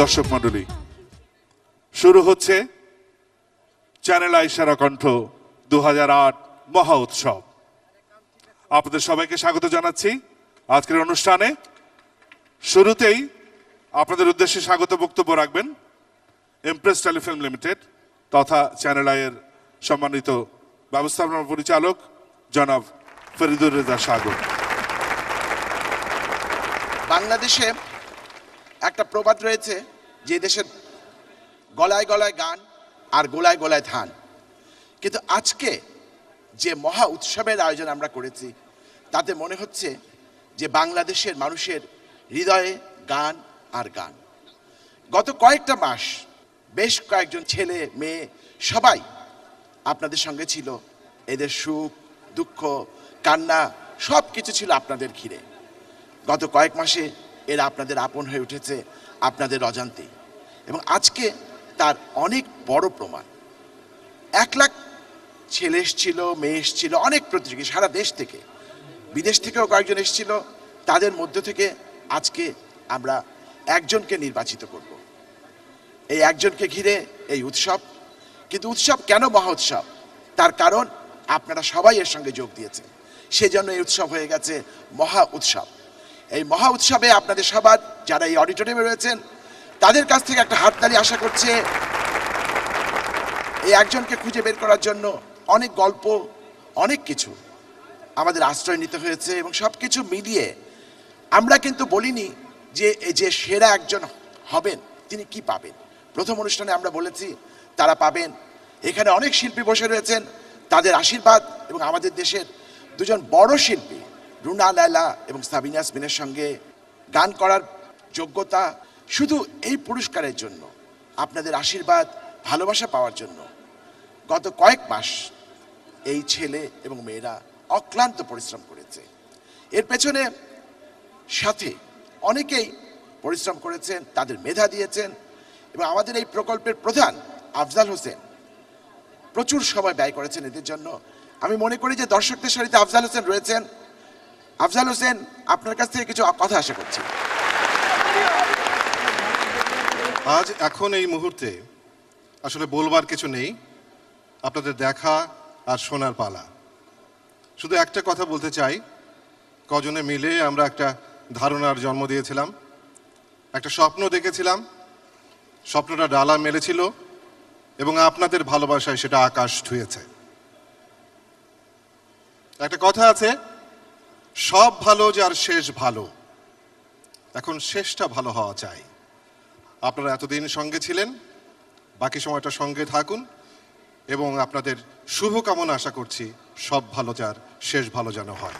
দর্শক মণ্ডলী, শুরু হচ্ছে চ্যানেল আইসারা কণ্ঠ দুহাজার আট মহা উৎসব। আপনাদের সবাইকে স্বাগত জানাচ্ছি আজকের অনুষ্ঠানে। শুরুতেই আপনাদের উদ্দেশ্যে স্বাগত বক্তব্য রাখবেন এমপ্রেস টেলিফিল্ম লিমিটেড তথা চ্যানেল আইয়ের সম্মানিত ব্যবস্থাপনা পরিচালক জনাব ফরিদুর রেজা সাগর। বাংলাদেশে একটা প্রবাদ রয়েছে যে দেশের গলায় গলায় গান আর গোলায় গোলায় ধান। কিন্তু আজকে যে মহা উৎসবের আয়োজন আমরা করেছি, তাতে মনে হচ্ছে যে বাংলাদেশের মানুষের হৃদয়ে গান আর গান। গত কয়েকটা মাস বেশ কয়েকজন ছেলে, মেয়ে সবাই আপনাদের সঙ্গে ছিল। এদের সুখ, দুঃখ, কান্না সব কিছু ছিল আপনাদের ঘিরে। গত কয়েক মাসে এরা আপনাদের আপন হয়ে উঠেছে, আপনাদের অজান্তেই এবং আজকে তার অনেক বড় প্রমাণ। এক লাখ ছেলে এসছিল, মেয়ে এসছিল, অনেক প্রতিযোগী সারা দেশ থেকে। বিদেশ থেকেও কয়েকজন এসছিল, তাদের মধ্য থেকে আজকে আমরা একজনকে নির্বাচিত করব। এই একজনকে ঘিরে এই উৎসব। কিন্তু উৎসব কেন মহা উৎসব? তার কারণ আপনারা সবাই এর সঙ্গে যোগ দিয়েছে সেজন্য এই উৎসব হয়ে গেছে মহা উৎসব। এই মহা উৎসবে আপনাদের সবার যারা এই অডিটোরিয়ামে রয়েছেন, তাদের কাছ থেকে একটা হাততালি আশা করছে, এই একজনকে খুঁজে বের করার জন্য অনেক গল্প, অনেক কিছু আমাদের আশ্রয় নিতে হয়েছে এবং সব কিছু মিলিয়ে আমরা কিন্তু বলিনি যে এই যে সেরা একজন হবেন, তিনি কি পাবেন? প্রথম অনুষ্ঠানে আমরা বলেছি তারা পাবেন। এখানে অনেক শিল্পী বসে রয়েছেন, তাদের আশীর্বাদ এবং আমাদের দেশের দুজন বড় শিল্পী রুনা লায়লা এবং সাবিনা ইয়াসমিনের সঙ্গে গান করার যোগ্যতা শুধু এই পুরস্কারের জন্য, আপনাদের আশীর্বাদ, ভালোবাসা পাওয়ার জন্য। গত কয়েক মাস এই ছেলে এবং মেয়েরা অক্লান্ত পরিশ্রম করেছে। এর পেছনে সাথে অনেকেই পরিশ্রম করেছেন, তাদের মেধা দিয়েছেন এবং আমাদের এই প্রকল্পের প্রধান আফজাল হোসেন প্রচুর সময় ব্যয় করেছেন এদের জন্য। আমি মনে করি যে দর্শকদের সারিতে আফজাল হোসেন রয়েছেন। আফজাল হোসেন, আপনার কাছ থেকে কিছু কথা আশা করছি। আজ এখন এই মুহূর্তে আসলে বলবার কিছু নেই, আপনাদের দেখা আর শোনার পালা। শুধু একটা কথা বলতে চাই, কজনে মিলে আমরা একটা ধারণার জন্ম দিয়েছিলাম, একটা স্বপ্ন দেখেছিলাম, স্বপ্নটা ডালা মেলেছিল এবং আপনাদের ভালোবাসায় সেটা আকাশ ছুঁয়েছে। একটা কথা আছে সব ভালো যার শেষ ভালো। এখন শেষটা ভালো হওয়া চাই। আপনারা এতদিন সঙ্গে ছিলেন, বাকি সময়টা সঙ্গে থাকুন, এবং আপনাদের শুভকামনা আশা করছি সব ভালো যার শেষ ভালো যেন হয়।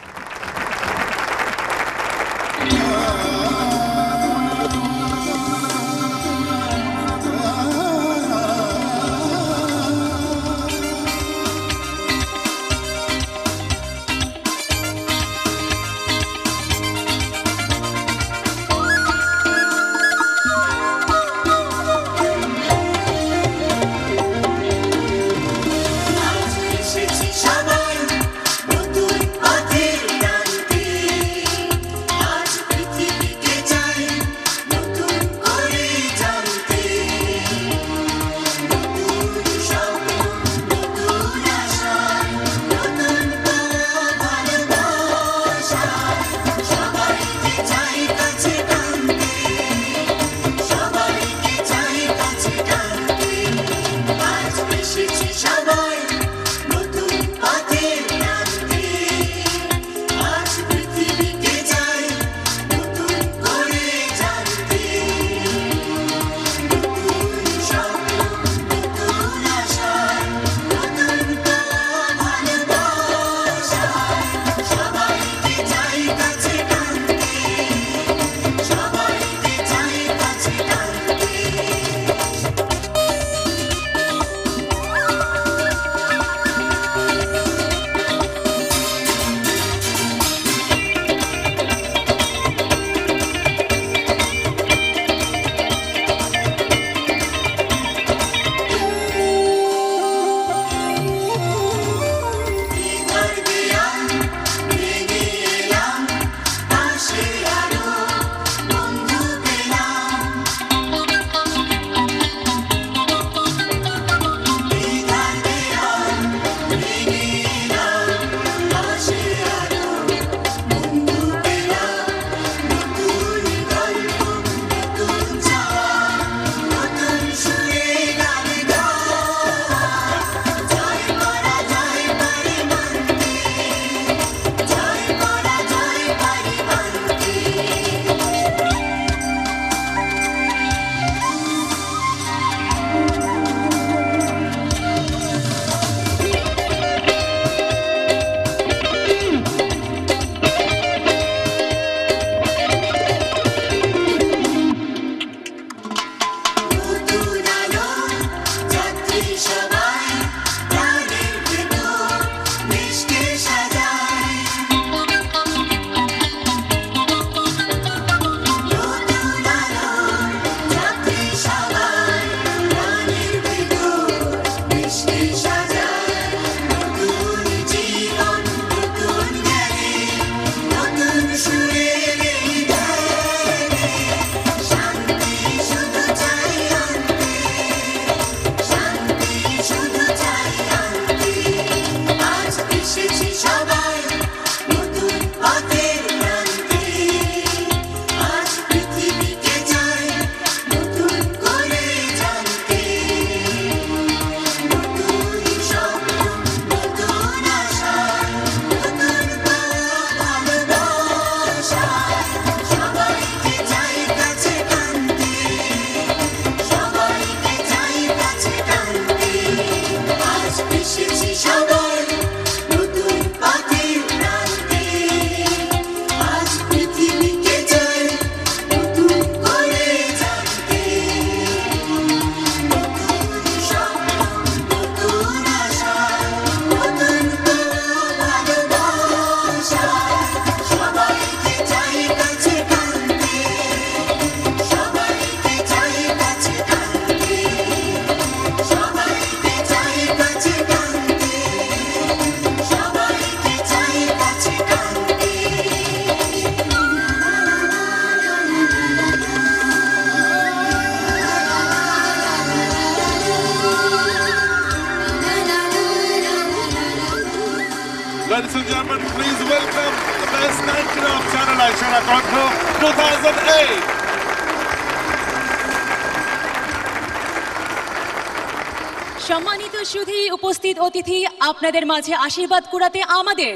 সম্মানিত সুধী উপস্থিত অতিথি, আপনাদের মাঝে আশীর্বাদ কুড়াতে আমাদের,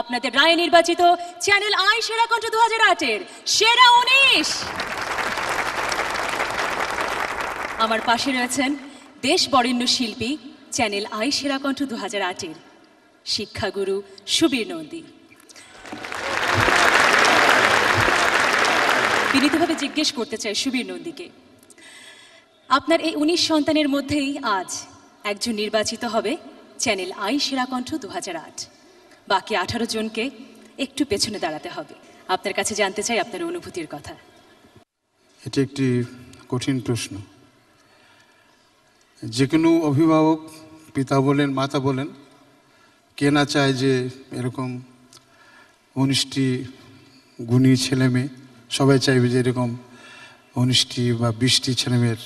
আপনাদের রায় নির্বাচিত চ্যানেল আই সেরা কণ্ঠ দু হাজার আটের সেরা উনিশ। আমার পাশে রয়েছেন দেশ বরেণ্য শিল্পী, চ্যানেল আই সেরা কণ্ঠ দু হাজার আটের শিক্ষাগুরু সুবীর নন্দী। বিনীতভাবে জিজ্ঞেস করতে চাই সুবীর নন্দীকে, আপনার এই উনিশ সন্তানের মধ্যেই আজ একজন নির্বাচিত হবে চ্যানেল আই সেরা কণ্ঠ দু আট। বাকি আঠারো জনকে একটু পেছনে দাঁড়াতে হবে। আপনার কাছে জানতে চাই আপনার অনুভূতির কথা। এটি একটি কঠিন প্রশ্ন। যে কোনো অভিভাবক পিতা বলেন, মাতা বলেন, কে না চায় যে এরকম উনিশটি গুণী ছেলে মেয়ে, সবাই চাইবে যে এরকম উনিশটি বা বিশটি ছেলে মেয়ের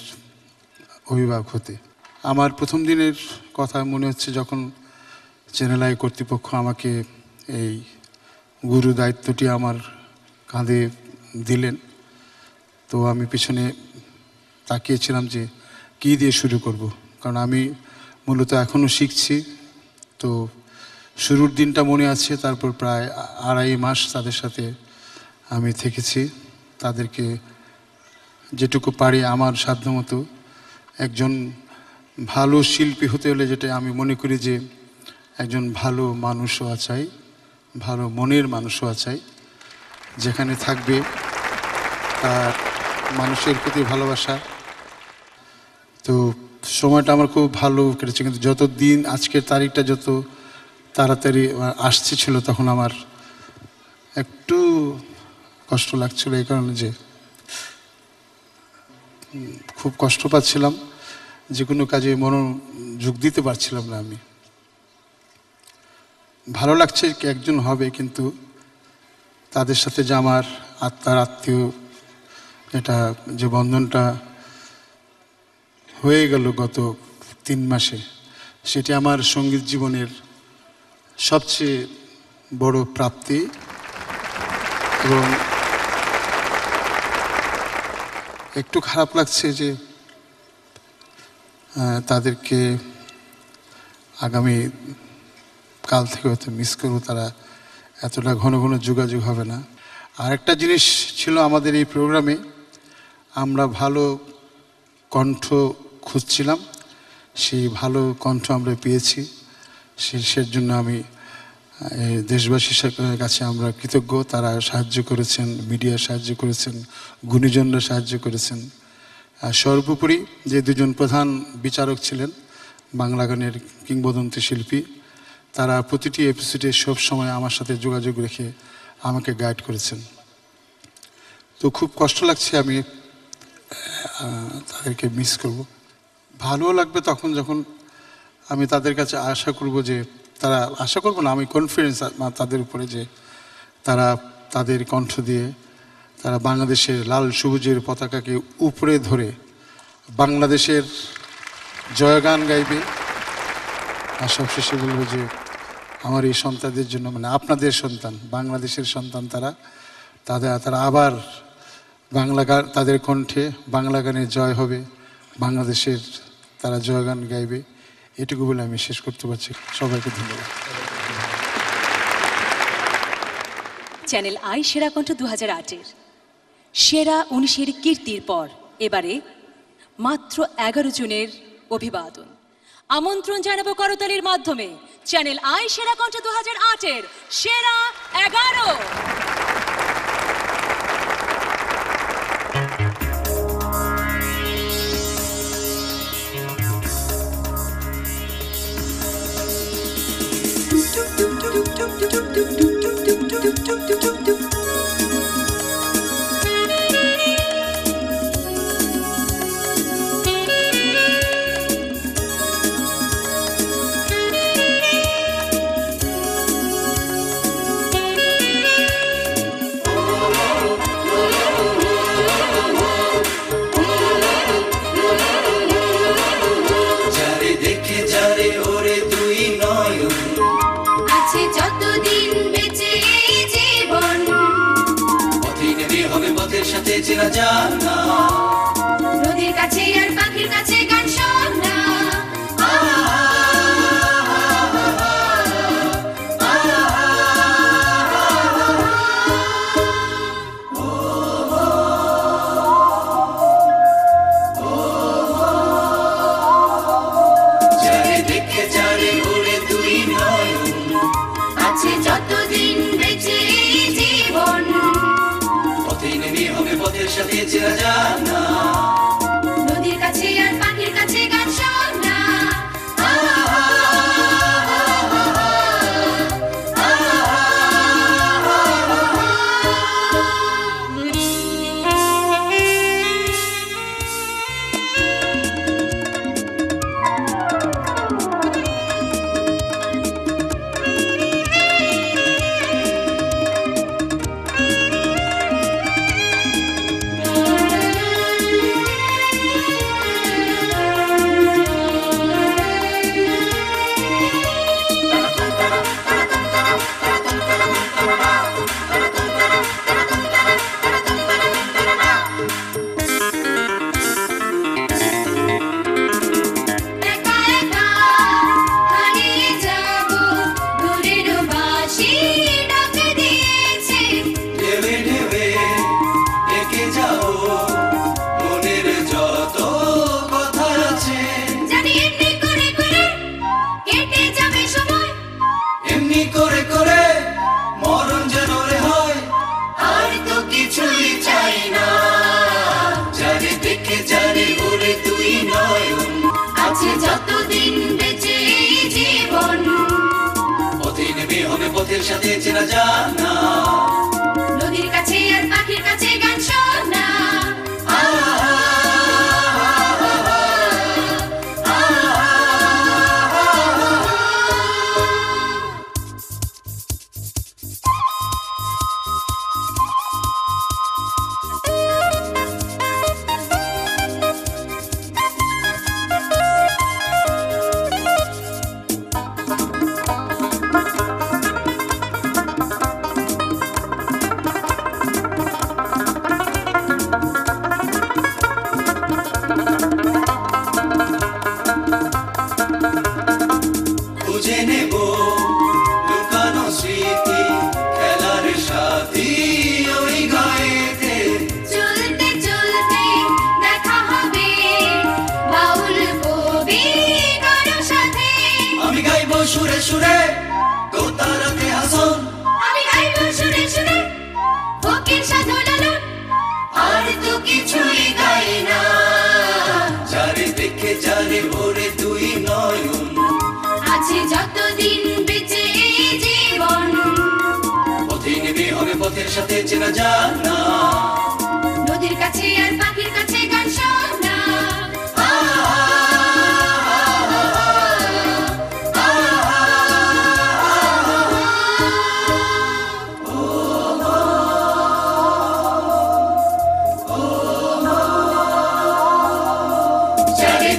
অভিভাবক হতে। আমার প্রথম দিনের কথা মনে হচ্ছে যখন চ্যানেল আই কর্তৃপক্ষ আমাকে এই গুরু দায়িত্বটি আমার কাঁধে দিলেন। তো আমি পিছনে তাকিয়েছিলাম যে কী দিয়ে শুরু করব, কারণ আমি মূলত এখনও শিখছি। তো শুরুর দিনটা মনে আছে, তারপর প্রায় আড়াই মাস তাদের সাথে আমি থেকেছি। তাদেরকে যেটুকু পারি আমার সাধ্যমতো একজন ভালো শিল্পী হতে হলে যেটা আমি মনে করি যে একজন ভালো মানুষও চাই ভালো মনের মানুষও চাই যেখানে থাকবে তার মানুষের প্রতি ভালোবাসা। তো সময়টা আমার খুব ভালো কেটেছে, কিন্তু যত দিন আজকের তারিখটা যত তাড়াতাড়ি আসছে ছিল তখন আমার একটু কষ্ট লাগছিল এই কারণে যে খুব কষ্ট পাচ্ছিলাম। যে কোনো কাজে মনোযোগ দিতে পারছিলাম না আমি। ভালো লাগছে একজন হবে, কিন্তু তাদের সাথে যে আমার আত্মার আত্মীয়, এটা যে বন্ধনটা হয়ে গেল গত তিন মাসে, সেটি আমার সংগীত জীবনের সবচেয়ে বড় প্রাপ্তি এবং একটু খারাপ লাগছে যে তাদেরকে আগামী কাল থেকে হয়তো মিস করব, তারা এতটা ঘন ঘন যোগাযোগ হবে না। আরেকটা জিনিস ছিল আমাদের এই প্রোগ্রামে আমরা ভালো কণ্ঠ খুঁজছিলাম, সেই ভালো কণ্ঠ আমরা পেয়েছি। সের জন্য আমি দেশবাসীর কাছে আমরা কৃতজ্ঞ। তারা সাহায্য করেছেন, মিডিয়া সাহায্য করেছেন, গুণীজনরা সাহায্য করেছেন। আর সর্বোপরি যে দুজন প্রধান বিচারক ছিলেন বাংলা গানের কিংবদন্তি শিল্পী, তারা প্রতিটি এপিসোডে সব সময় আমার সাথে যোগাযোগ রেখে আমাকে গাইড করেছেন। তো খুব কষ্ট লাগছে আমি তাদেরকে মিস করব। ভালোও লাগবে তখন যখন আমি তাদের কাছে আশা করব যে তারা, আশা করব না, আমি কনফিডেন্স তাদের উপরে যে তারা তাদের কণ্ঠ দিয়ে তারা বাংলাদেশের লাল সবুজের পতাকাকে উপরে ধরে বাংলাদেশের জয়গান গাইবে। আর সবশেষে বলব যে আমার এই সন্তানদের জন্য মানে আপনাদের সন্তান, বাংলাদেশের সন্তান তারা, তাদের, তারা আবার বাংলা গান, তাদের কণ্ঠে বাংলা গানের জয় হবে, বাংলাদেশের তারা জয়গান গাইবে। এটুকু বলে আমি শেষ করতে পারছি। সবাইকে ধন্যবাদ। চ্যানেল আই সেরা কণ্ঠ দু হাজার আটের। সেরা উনিশের কীর্তির পর, এবারে মাত্র এগারো জনের অভিবাদন। আমন্ত্রণ জানাব করতালির মাধ্যমে। চ্যানেল আই সেরা কণ্ঠ দু হাজার আটের সেরা এগারো। जाना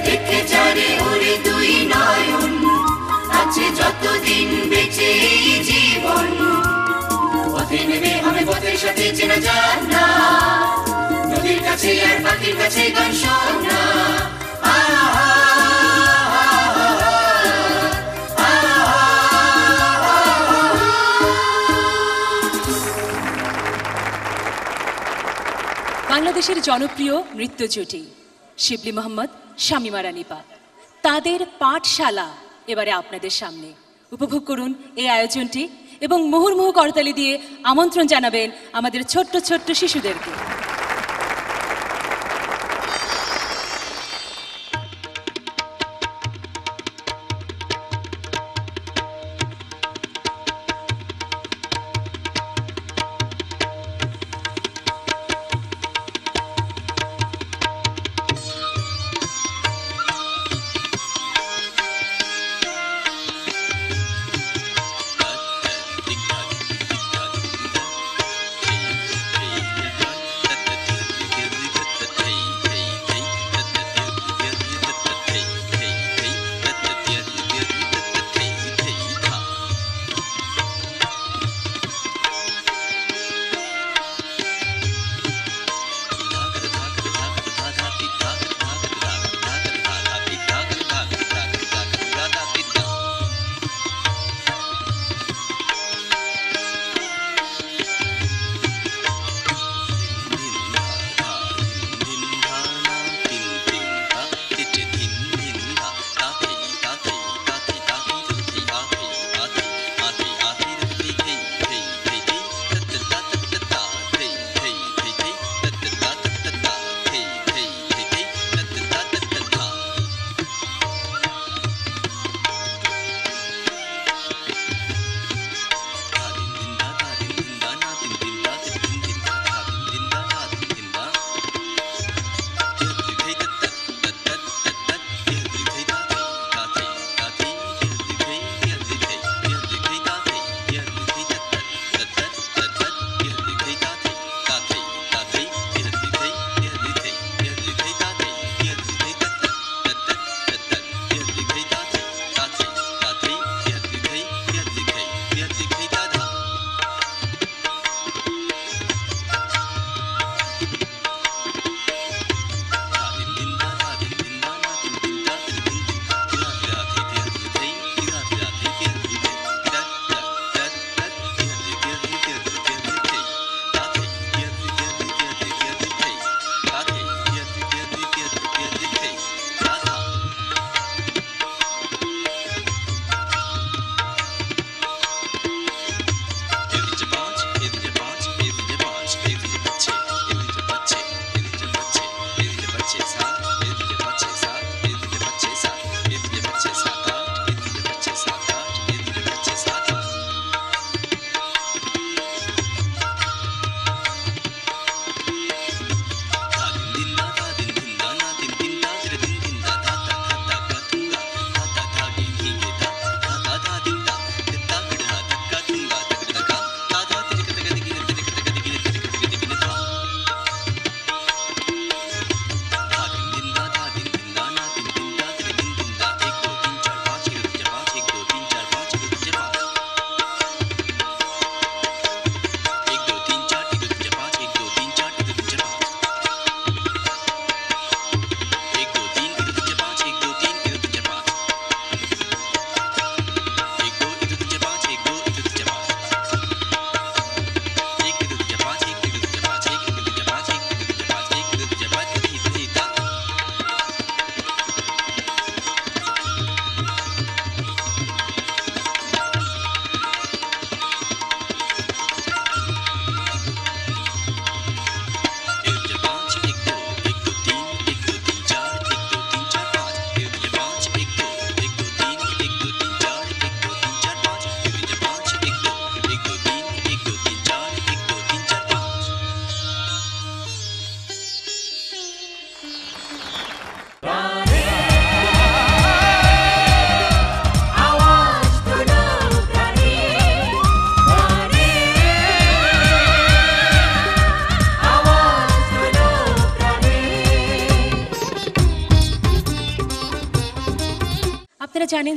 দেখে ওরে দুই নয়ন। আছে যতদিন বেঁচে এই জীবন। পথে নেমে হবে পথের সাথে চেনা নদীর কাছে আর পাখির কাছে গান বাংলাদেশের জনপ্রিয় নৃত্য জুটি, শিবলি মোহাম্মদ শামিমারা নিপা। তাদের পাঠশালা এবারে আপনাদের সামনে। উপভোগ করুন এই আয়োজনটি এবং মুহুর্মুহু করতালি দিয়ে আমন্ত্রণ জানাবেন আমাদের ছোট্ট ছোট্ট শিশুদেরকে।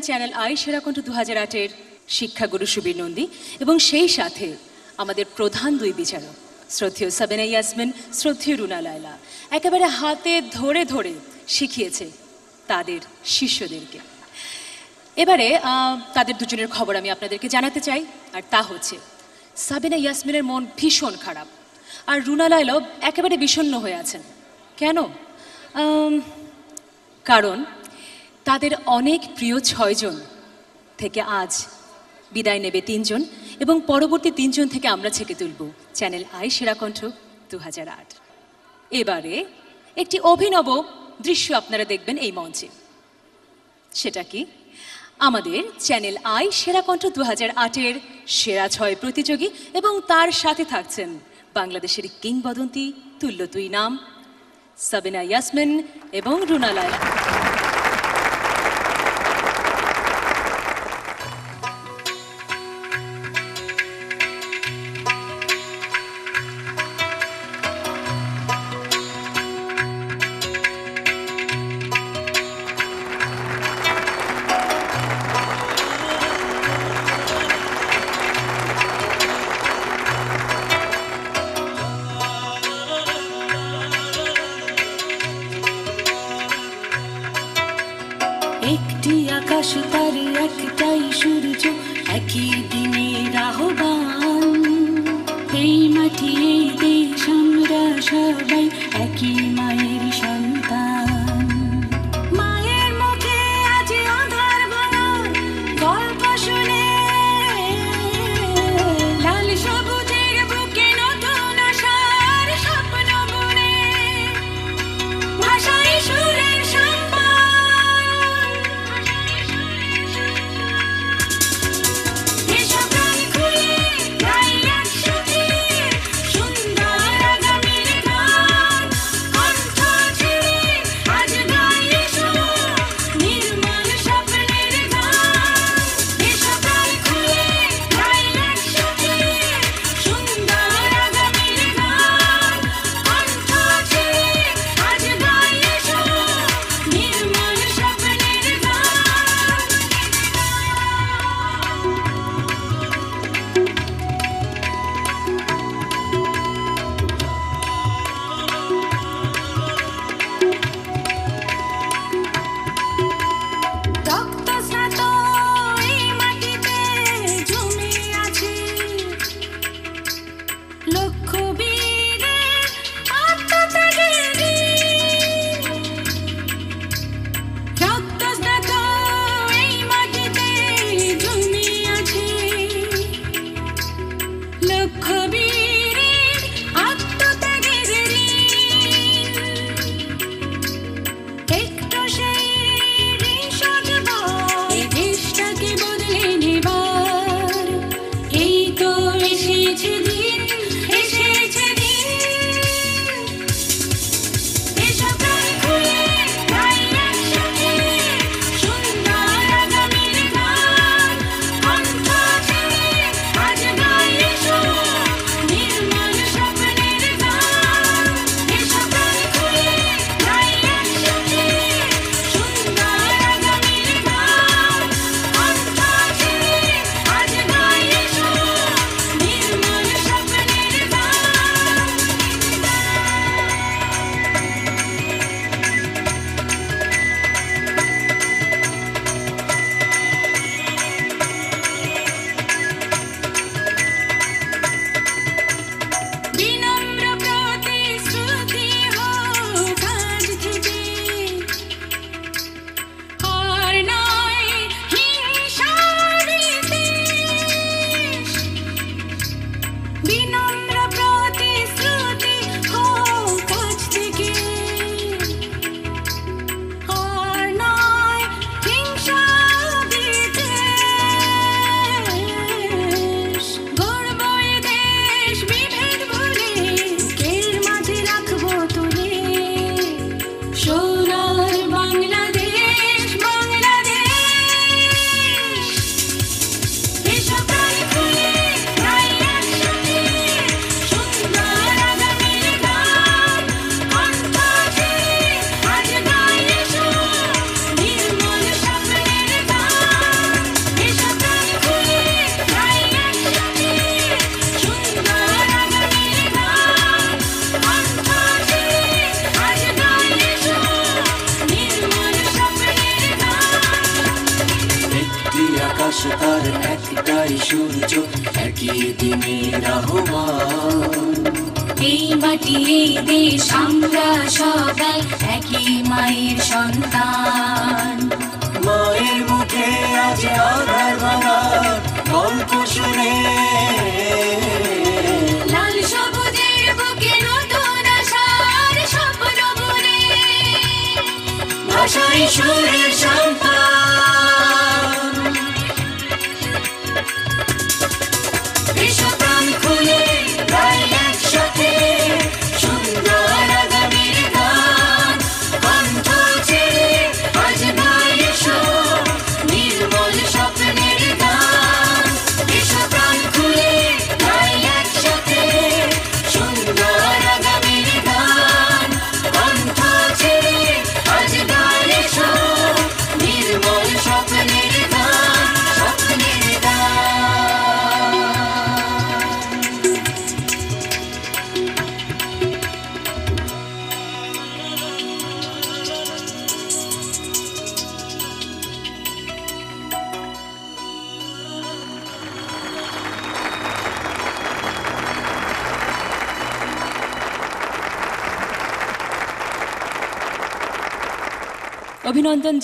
চ্যানেল আই সেরাকণ্ঠ দু হাজার আটের শিক্ষাগুরু সুবীর নন্দী এবং সেই সাথে আমাদের প্রধান দুই বিচারক, শ্রদ্ধেয় সাবেনা ইয়াসমিন, শ্রদ্ধেয় রুনা লায়লা, একেবারে হাতে ধরে ধরে শিখিয়েছে তাদের শিষ্যদেরকে। এবারে তাদের দুজনের খবর আমি আপনাদেরকে জানাতে চাই, আর তা হচ্ছে, সাবিনা ইয়াসমিনের মন ভীষণ খারাপ, আর রুনা লাইলব একেবারে বিষণ্ণ হয়ে আছেন। কেন? কারণ তাদের অনেক প্রিয় ছয়জন থেকে আজ বিদায় নেবে তিনজন এবং পরবর্তী তিনজন থেকে আমরা ছেকে তুলব চ্যানেল আই সেরাকণ্ঠ দু হাজার আট। এবারে একটি অভিনব দৃশ্য আপনারা দেখবেন এই মঞ্চে। সেটা কি? আমাদের চ্যানেল আই সেরা কণ্ঠ দু হাজার আটের সেরা ছয় প্রতিযোগী এবং তার সাথে থাকছেন বাংলাদেশের কিংবদন্তি তুল্য তুই নাম সাবিনা ইয়াসমিন এবং রুনালায়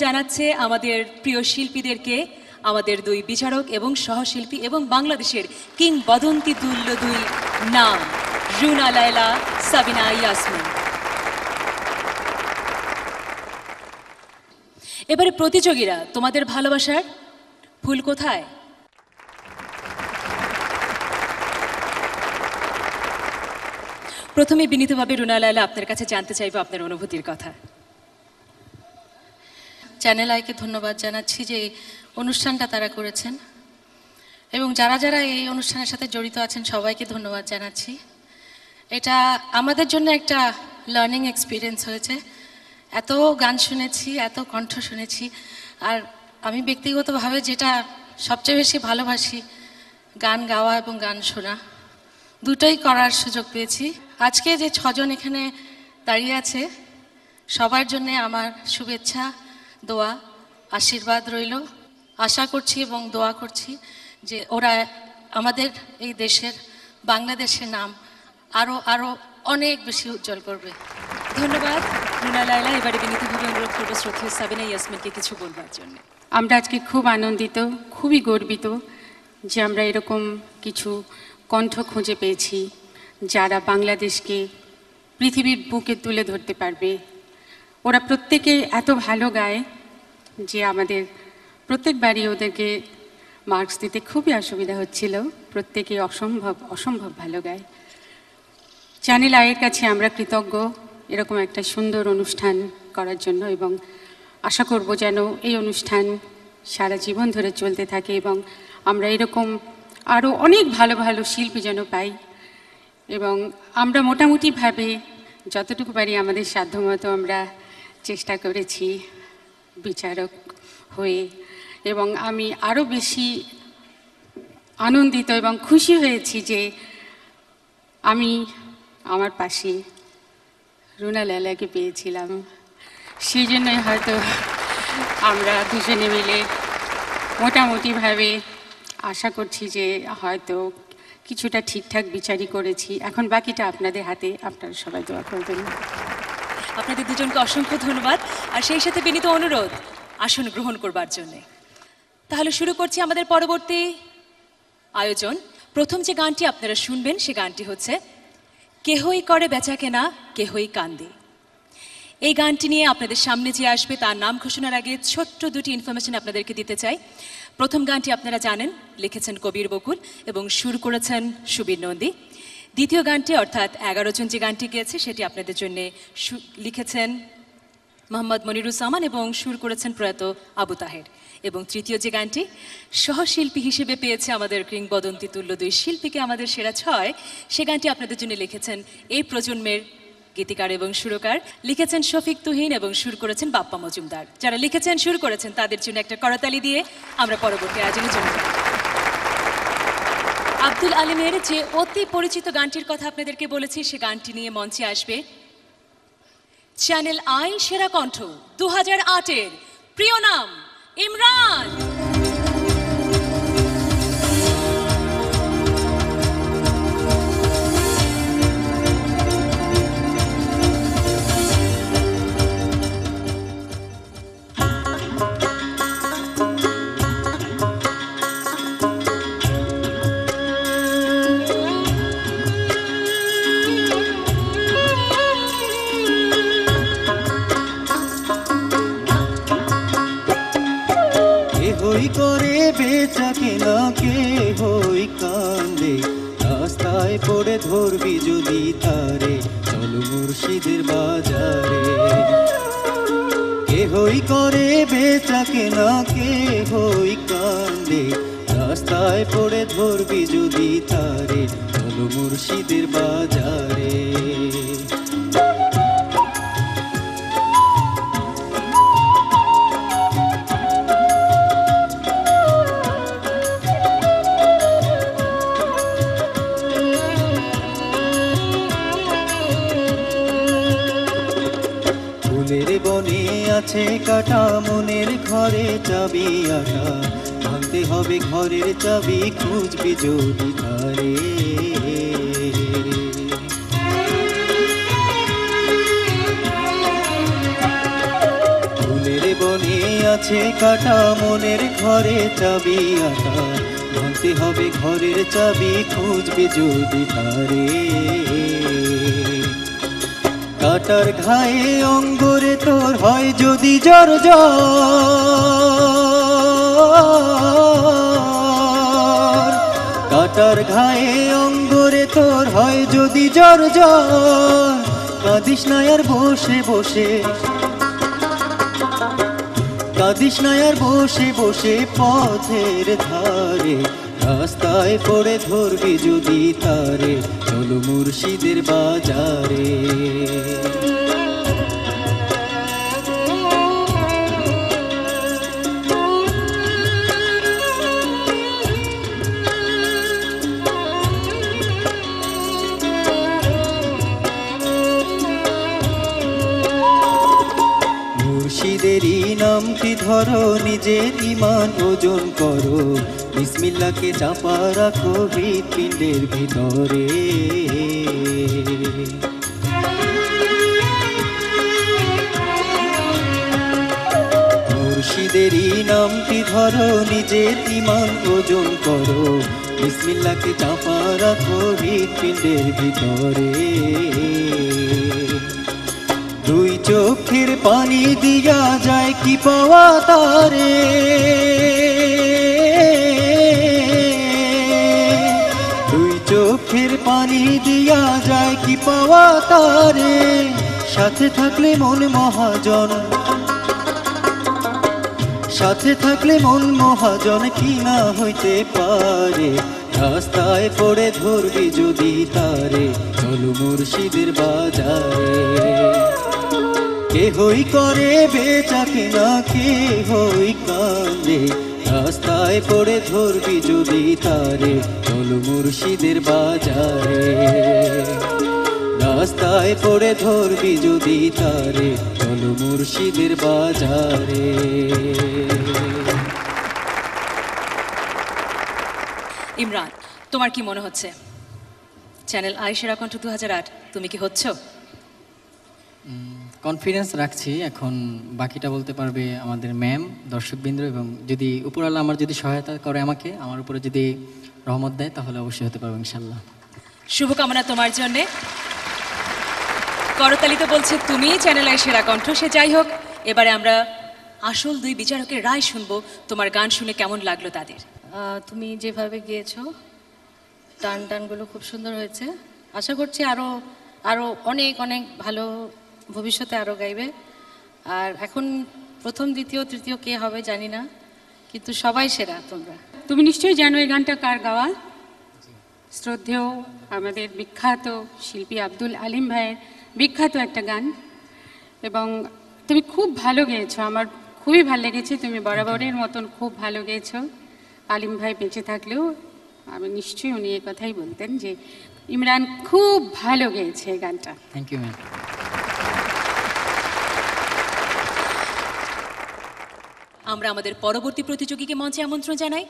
জানাচ্ছে আমাদের প্রিয় শিল্পীদেরকে, আমাদের দুই বিচারক এবং সহশিল্পী এবং বাংলাদেশের কিংবদন্তি তুল্য দুই নাম, রুনা লায়লা, সাবিনা ইয়াসমিন। এবারে প্রতিযোগীরা, তোমাদের ভালোবাসার ফুল কোথায়? প্রথমে বিনীতভাবে রুনা লায়লা আপনার কাছে জানতে চাইব আপনার অনুভূতির কথা। চ্যানেল আইকে ধন্যবাদ জানাচ্ছি যে অনুষ্ঠানটা তারা করেছেন। এবং যারা যারা এই অনুষ্ঠানের সাথে জড়িত আছেন, সবাইকে ধন্যবাদ জানাচ্ছি। এটা আমাদের জন্য একটা লার্নিং এক্সপিরিয়েন্স হয়েছে। এত গান শুনেছি, এত কণ্ঠ শুনেছি। আর আমি ব্যক্তিগতভাবে যেটা সবচেয়ে বেশি ভালোবাসি, গান গাওয়া এবং গান শোনা। দুটোই করার সুযোগ পেয়েছি। আজকে যে ছজন এখানে দাঁড়িয়ে আছে, সবার জন্যে আমার শুভেচ্ছা। দোয়া, আশীর্বাদ রইল। আশা করছি এবং দোয়া করছি যে ওরা আমাদের এই দেশের, বাংলাদেশের নাম আরও আরও অনেক বেশি উজ্জ্বল করবে। ধন্যবাদ। রুনা লায়লা, এবারে বিনীতভাবে অনুরোধ করব শ্রদ্ধেয় সাবিনা ইয়াসমিনকে কিছু বলবার জন্য। আমরা আজকে খুব আনন্দিত, খুবই গর্বিত যে আমরা এরকম কিছু কণ্ঠ খুঁজে পেয়েছি যারা বাংলাদেশকে পৃথিবীর বুকে তুলে ধরতে পারবে। ওরা প্রত্যেকে এত ভালো গায় যে আমাদের প্রত্যেকবারই ওদেরকে মার্কস দিতে খুবই অসুবিধা হচ্ছিল। প্রত্যেকে অসম্ভব অসম্ভব ভালো গায়। চ্যানেল আয়ের কাছে আমরা কৃতজ্ঞ এরকম একটা সুন্দর অনুষ্ঠান করার জন্য এবং আশা করব যেন এই অনুষ্ঠান সারা জীবন ধরে চলতে থাকে এবং আমরা এরকম আরও অনেক ভালো ভালো শিল্পী যেন পাই এবং আমরা মোটামুটিভাবে যতটুকু পারি আমাদের সাধ্যমতো আমরা চেষ্টা করেছি, বিচারক হয়ে। এবং আমি আরও বেশি আনন্দিত এবং খুশি হয়েছি যে আমি আমার পাশে রুনা লালাকে পেয়েছিলাম। সেই জন্যই হয়তো আমরা দুজনে মিলে মোটামুটিভাবে আশা করছি যে হয়তো কিছুটা ঠিকঠাক বিচারই করেছি। এখন বাকিটা আপনাদের হাতে, আপনারা সবাই দোয়া করবেন। আপনাদের দুজনকে অসংখ্য ধন্যবাদ। আর সেই সাথে বিনীত অনুরোধ, আসন গ্রহণ করবার জন্য। তাহলে শুরু করছি আমাদের পরবর্তী আয়োজন। প্রথম যে গানটি আপনারা শুনবেন, সে গানটি হচ্ছে, কেহই করে বেচা কেনা কেহই কান্দি। এই গানটি নিয়ে আপনাদের সামনে যে আসবে, তার নাম ঘোষণার আগে ছোট্ট দুটি ইনফরমেশন আপনাদেরকে দিতে চাই। প্রথম গানটি আপনারা জানেন, লিখেছেন কবির বকুল এবং সুর করেছেন সুবীর নন্দী। দ্বিতীয় গানটি, অর্থাৎ এগারো জন যে গানটি গেয়েছে, সেটি আপনাদের জন্য লিখেছেন মোহাম্মদ মনিরুজ্জামান এবং সুর করেছেন প্রয়াত আবু তাহের। এবং তৃতীয় যে গানটি, সহশিল্পী হিসেবে পেয়েছে আমাদের কিংবদন্তি তুল্য দুই শিল্পীকে আমাদের সেরা ছয়, সে গানটি আপনাদের জন্য লিখেছেন এই প্রজন্মের গীতিকার এবং সুরকার। লিখেছেন শফিক তুহিন এবং সুর করেছেন বাপ্পা মজুমদার। যারা লিখেছেন, সুর করেছেন, তাদের জন্য একটা করতালি দিয়ে আমরা পরবর্তী আয়োজনে যাব। আব্দুল আলিমের যে অতি পরিচিত গানটির কথা আপনাদেরকে বলেছি, সে গানটি নিয়ে মঞ্চে আসবে। চ্যানেল আই সেরা কণ্ঠ দু হাজার আটের প্রিয় নাম, ইমরান। ওই করে বেচা কেনাকে হই কান্দে? রাস্তায় পড়ে ধরবি যদি তারে, চল মুর্শিদের বাজারে। কে হই করে বেচা কেনাকে হই কান্দে? রাস্তায় পড়ে ধরবি যদি তারে, চল মুর্শিদের বাজারে। আছে কাটা মনের ঘরে চাবি আটা। ভাঙতে হবে ঘরের চাবি, খুঁজবি যদি ধারে। বনে আছে কাটা মনের ঘরে চাবি আটা। ভাঙতে হবে ঘরের চাবি, খুঁজবি যদি ধারে। কাটার ঘায়ে অঙ্গরে তোর হয় যদি জ্বর। কাটার ঘায়ে অঙ্গরে তোর হয় যদি জ্বর জ্বর। কাঁদিস না আর বসে বসে। কাঁদিস না আর বসে বসে পথের ধারে। রাস্তায় পড়ে ধরবি যদি তারে। চলো মুর্শিদের বাজারে। মুর্শিদেরই নামটি ধরো নিজের ইমান ওজন করো। বিসমিল্লাকে চাপা রাখো হৃৎপিণ্ডের ভিতরে। মুর্শিদেরই নামটি ধরো, নিজের ইমান ওজন করো। বিসমিল্লাকে চাপা রাখো হৃৎপিণ্ডের ভিতরে। দুই চোখের পানি দিয়া যায় কি পাওয়া তারে? পানি দিয়া যায় কি পাওয়া তারে? সাথে থাকলে মন মহাজন। সাথে থাকলে মন মহাজন কি না হইতে পারে? রাস্তায় পড়ে ধরবি যদি তারে, চলো মুর্শিদের বাজারে। কে হই করে বেচা কেনা কে হই কান্দে রাস্তায় পড়ে ধরবি যদি তারে। চলো মুর্শিদের বাজারে। রাস্তায় পড়ে ধরবি যদি তারে। চলো মুর্শিদের বাজারে। ইমরান, তোমার কি মনে হচ্ছে? চ্যানেল আই সেরা কণ্ঠ দু হাজার আট, তুমি কি হচ্ছ? কনফিডেন্স রাখছি এখন বাকিটা বলতে পারবে আমাদের ম্যাম দর্শকবৃন্দ এবং যদি উপরওয়ালা আমার যদি সহায়তা করে আমাকে আমার উপরে যদি রহমত দেয় তাহলে অবশ্যই হতে পারব ইনশাল্লাহ শুভকামনা তোমার জন্যে। করতালিতে বলছে তুমি চ্যানেল আই সেরা কণ্ঠ সে যাই হোক এবারে আমরা আসল দুই বিচারকের রায় শুনব। তোমার গান শুনে কেমন লাগল তাদের? তুমি যেভাবে গিয়েছো টান টানগুলো খুব সুন্দর হয়েছে। আশা করছি আরও আরও অনেক অনেক ভালো ভবিষ্যতে আরও গাইবে। আর এখন প্রথম দ্বিতীয় তৃতীয় কে হবে জানি না কিন্তু সবাই সেরা তোমরা। তুমি নিশ্চয়ই জানো এই গানটা কার গাওয়া? শ্রদ্ধেয় আমাদের বিখ্যাত শিল্পী আব্দুল আলিম ভাইয়ের বিখ্যাত একটা গান। এবং তুমি খুব ভালো গেয়েছো আমার খুবই ভালো লেগেছে তুমি বরাবরের মতন খুব ভালো গেয়েছো। আলিম ভাই বেঁচে থাকলেও আমি নিশ্চয়ই উনি এই কথাই বলতেন যে ইমরান খুব ভালো গেয়েছে এই গানটা। থ্যাংক ইউ ম্যাম আমরা আমাদের পরবর্তী প্রতিযোগীকে মঞ্চে আমন্ত্রণ জানাই।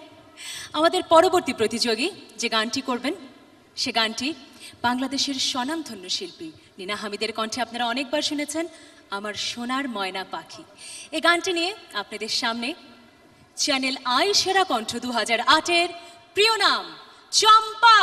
আমাদের পরবর্তী প্রতিযোগী যে গানটি করবেন, সে গানটি বাংলাদেশের স্বনামধন্য শিল্পী নীনা হামিদের কণ্ঠে আপনারা অনেকবার শুনেছেন, আমার সোনার ময়না পাখি। এ গানটি নিয়ে আপনাদের সামনে চ্যানেল আই সেরা কণ্ঠ দু হাজার আটের প্রিয় নাম, চম্পা।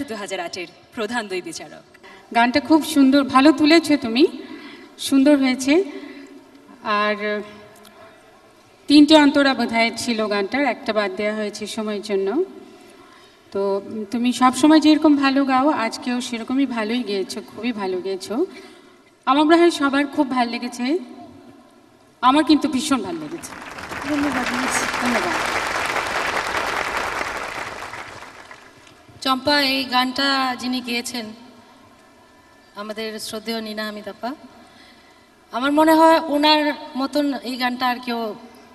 আই দু হাজার আটের প্রধান দুই বিচারক। গানটা খুব সুন্দর ভালো তুলেছো তুমি। সুন্দর হয়েছে। আর তিনটে অন্তরা বোধহয় ছিল গানটার একটা বাদ দেওয়া হয়েছে সময়ের জন্য। তো তুমি সব সময় যেরকম ভালো গাও আজকেও সেরকমই ভালোই গেয়েছো খুবই ভালো গেয়েছো। আমার মনে হয় সবার খুব ভালো লেগেছে। আমার কিন্তু ভীষণ ভালো লেগেছে। ধন্যবাদ ধন্যবাদ। চম্পা, এই গানটা যিনি গেয়েছেন, আমাদের শ্রদ্ধেয় নীনা হামিদাপ্পা আমার মনে হয় ওনার মতন এই গানটা আর কেউ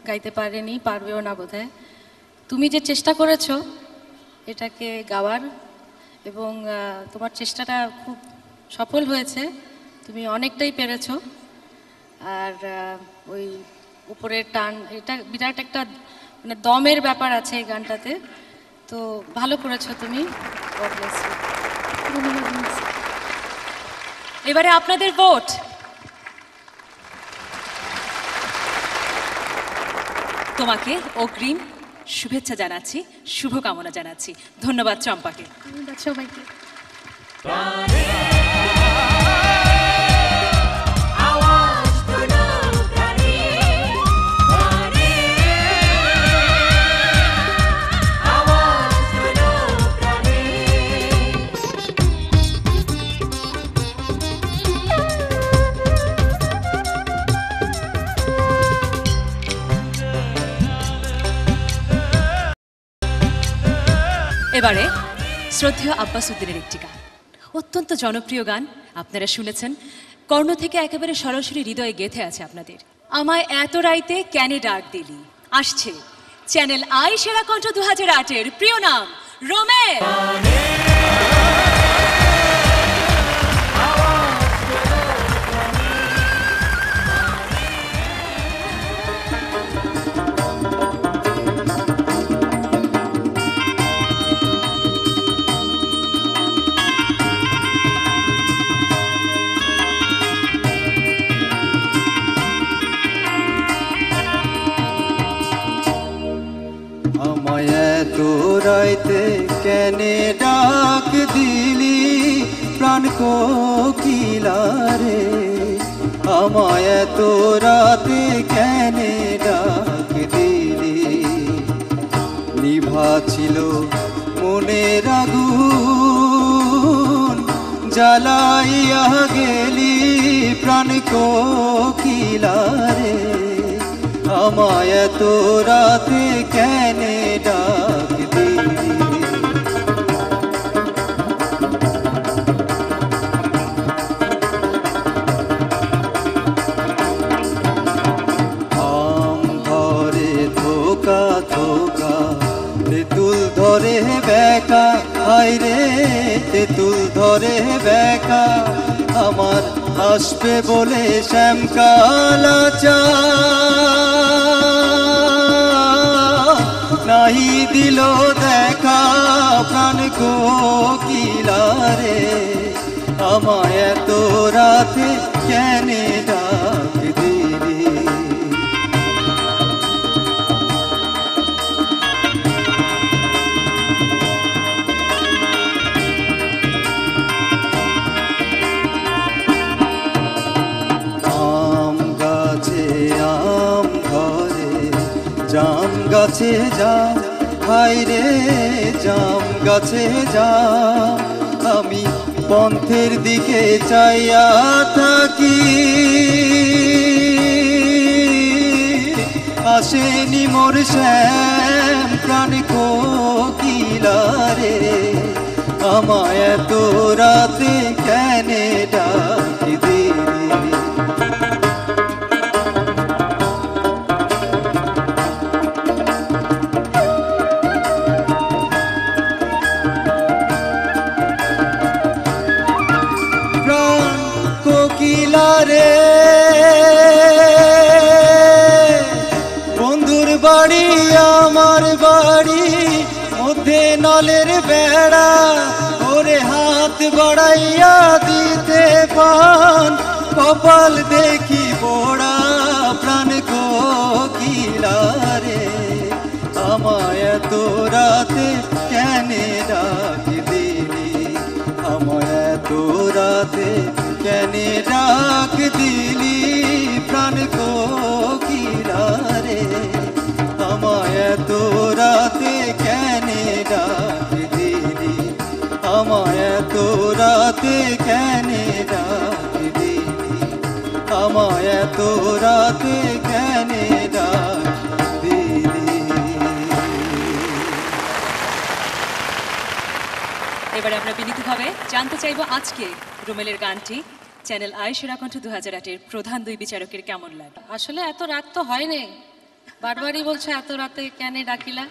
গাইতে পারেনি, পারবেও না বোধহয়। তুমি যে চেষ্টা করেছ এটাকে গাওয়ার এবং তোমার চেষ্টাটা খুব সফল হয়েছে, তুমি অনেকটাই পেরেছ। আর ওই উপরের টান, এটা বিরাট একটা মানে দমের ব্যাপার আছে এই গানটাতে। তো ভালো করেছ তুমি. এবারে আপনাদের ভোট। তোমাকে অগ্রিম শুভেচ্ছা জানাচ্ছি শুভকামনা জানাচ্ছি। ধন্যবাদ চম্পাকে। ধন্যবাদ সবাইকে। এবারে শ্রদ্ধেয় আব্বাস উদ্দিনের একটি গান। অত্যন্ত জনপ্রিয় গান, আপনারা শুনেছেন। কর্ণ থেকে একেবারে সরাসরি হৃদয়ে গেথে আছে আপনাদের। আমায় এত রাইতে ক্যানে ডাক দিলি? আসছে চ্যানেল আই সেরা কণ্ঠ দু হাজার আটের প্রিয় নাম রোমের রাইতে কেনে ডাক দিলি? প্রাণ কোকিলারে আমায় এত রাতে কেনে ডাক দিলি? নিভা ছিল মনের আগুন, জ্বালাইয়া গেলি প্রাণ কোকিলারে আমায় এত রাতে কেনে ডাক তেঁতুল ধরে বেকা, আমার আসবে বলে শ্যামকালা চা নাহি দিল দেখা প্রাণ কোকিলারে, আমায় এত রাতে কেনে গাছে যা হাই রে, জাম গাছে যা। আমি পন্থের দিকে চাইয়া থাকি। আসেনি মোর শ্যাম প্রাণ কোকিলারে আমায় এত রাতে কেনে ডাক দিলি বেড়া, ওরে হাত বাড়াইয়া দিতে পান। কপাল দেখি বড়া প্রাণ কিলারে আমায় তো রাতে কেন ডাক দিলি? আমায় তো রাতে কেন ডাক দিলি? প্রাণ কিলারে আমায় তো রাতে কেন ডাক আমায় এত রাতে কেনে ডাক দিলি আমায় এত রাতে কেনে ডাক দিলি এবারে আমরা বিনীতভাবে জানতে চাইব আজকে রুমেলের গানটি। চ্যানেল আই সেরা কণ্ঠ দু হাজার আটের প্রধান দুই বিচারকের কেমন লাগে? আসলে এত রাত তো হয়নি। বারবারই বলছে এত রাতে কেন ডাকিলা?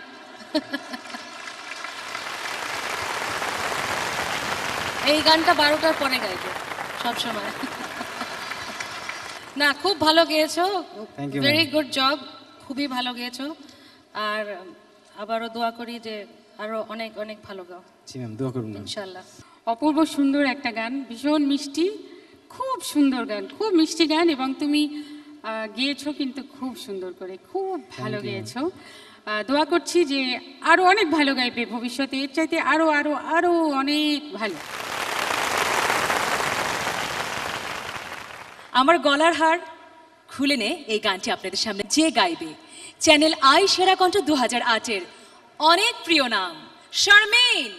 এই গানটা বারোটার পরে গাইবে সবসময় না খুব ভালো গেয়েছো। ভেরি গুড জব খুবই ভালো গেয়েছো। আর আবারও দোয়া করি যে আরও অনেক অনেক ভালো গাও। জি ম্যাম দোয়া করুন ইনশাল্লাহ অপূর্ব সুন্দর একটা গান ভীষণ মিষ্টি খুব সুন্দর গান খুব মিষ্টি গান এবং তুমি গেয়েছো কিন্তু খুব সুন্দর করে খুব ভালো গেয়েছো। দোয়া করছি যে আরও অনেক ভালো গাইবে ভবিষ্যতে এর চাইতে আরও আরও আরও অনেক ভালো। আমার গলার হার খুলে নে এই গানটি আপনাদের সামনে যে গাইবে। চ্যানেল আই সেরা কণ্ঠ দু হাজার আটের অনেক প্রিয় নাম শারমিন।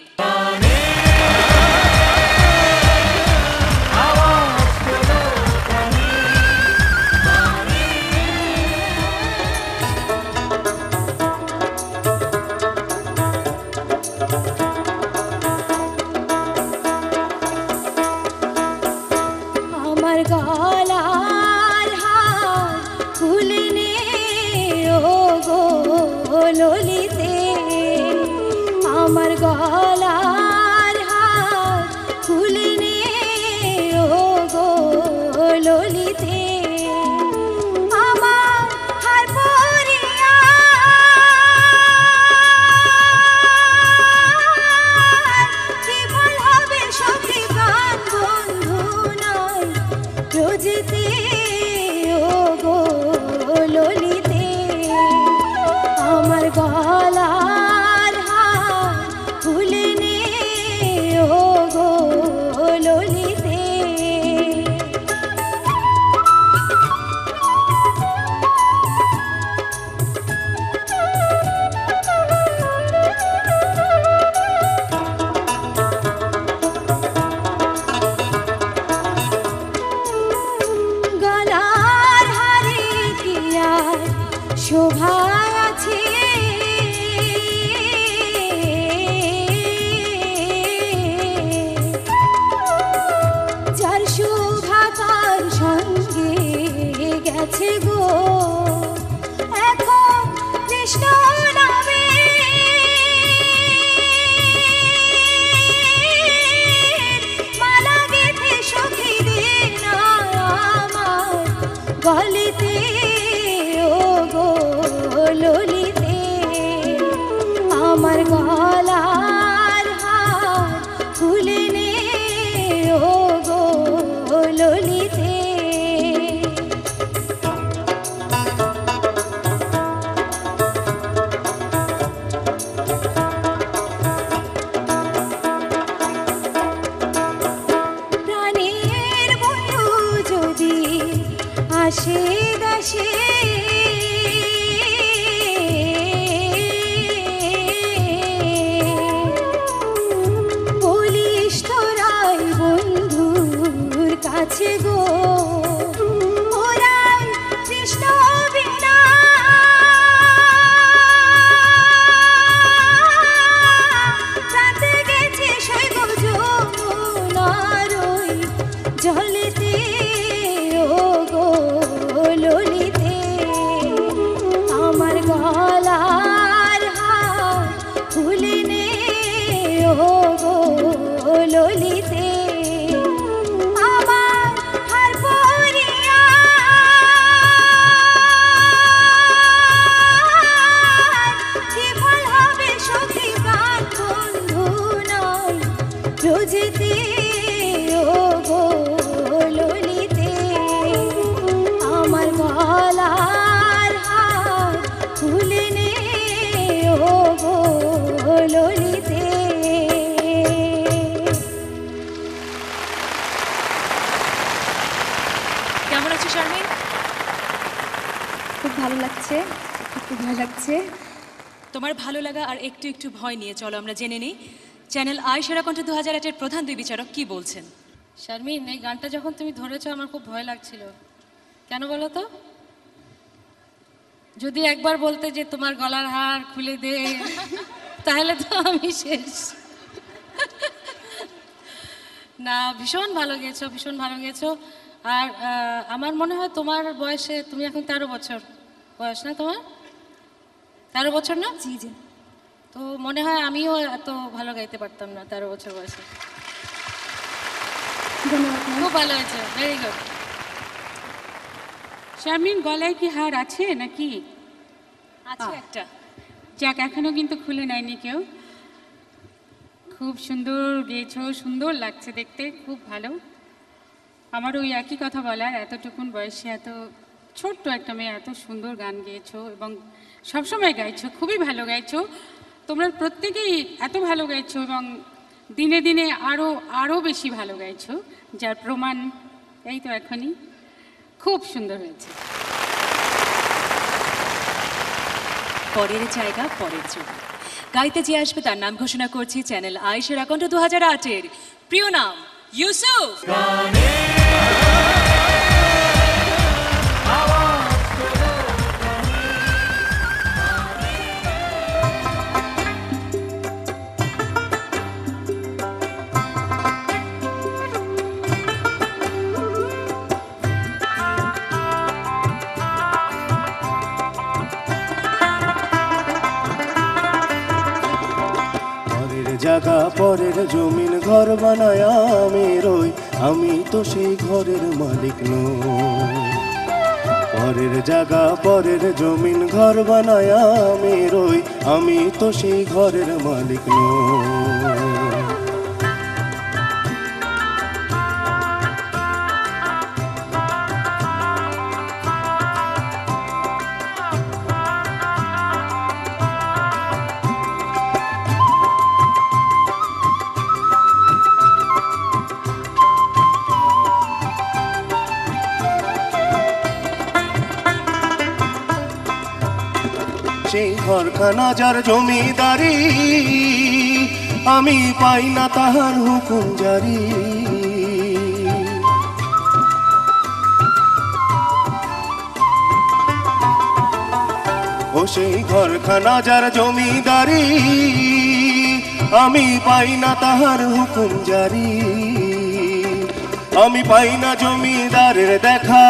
একটু নিয়ে চলো আমরা জেনে নিই। চ্যানেল আই সেরা কণ্ঠ দু হাজার আটের প্রধান দুই বিচারক কি বলছেন? শারমিন এই গানটা যখন তুমি ধরেছো আমার খুব ভয় লাগছিল। কেন বলো তো? যদি একবার বলতে যে তোমার গলার হার খুলে দে তাহলে তো আমি শেষ। না ভীষণ ভালো গেছো ভীষণ ভালো গেছো। আর আহ, আমার মনে হয় তোমার বয়সে তুমি এখন তেরো বছর বয়স না তোমার? তেরো বছর না? জি জি। তো মনে হয় আমিও এত ভালো গাইতে পারতাম না তেরো বছর বয়সে। খুব ভালো হয়েছে ভেরি গুড শারমিন গলায় কি হার আছে নাকি? আছে একটা। যাক এখনও কিন্তু খুলে নেয়নি কেউ। খুব সুন্দর গেয়েছো সুন্দর লাগছে দেখতে খুব ভালো। আমার ওই একই কথা বলার এতটুকুন বয়সে এত ছোট্ট একটা মেয়ে এত সুন্দর গান গেয়েছো এবং সবসময় গাইছো খুবই ভালো গাইছো। তোমরা প্রত্যেকেই এত ভালো গাইছো এবং দিনে দিনে আরও আরও বেশি ভালো গাইছো যার প্রমাণ এই তো এখনই। খুব সুন্দর হয়েছে। পরের জায়গা পরের জন্য গাইতে যে আসবে তার নাম ঘোষণা করছি চ্যানেল আই সেরা দু হাজার আটের। প্রিয় নাম ইউসুফ! জায়গা পরের জমিন ঘর বানায় আমি রই। আমি তো সেই ঘরের মালিক নই। পরের জায়গা পরের জমিন ঘর বানায় আমি রই। আমি তো সেই ঘরের মালিক নই। সেই ঘরখানা যার জমিদারি, আমি পাই না তাহার হুকুম জারি। ও সেই ঘরখানা যার জমিদারি, আমি পাই না তাহার হুকুম জারি। আমি পাই না জমিদারের দেখা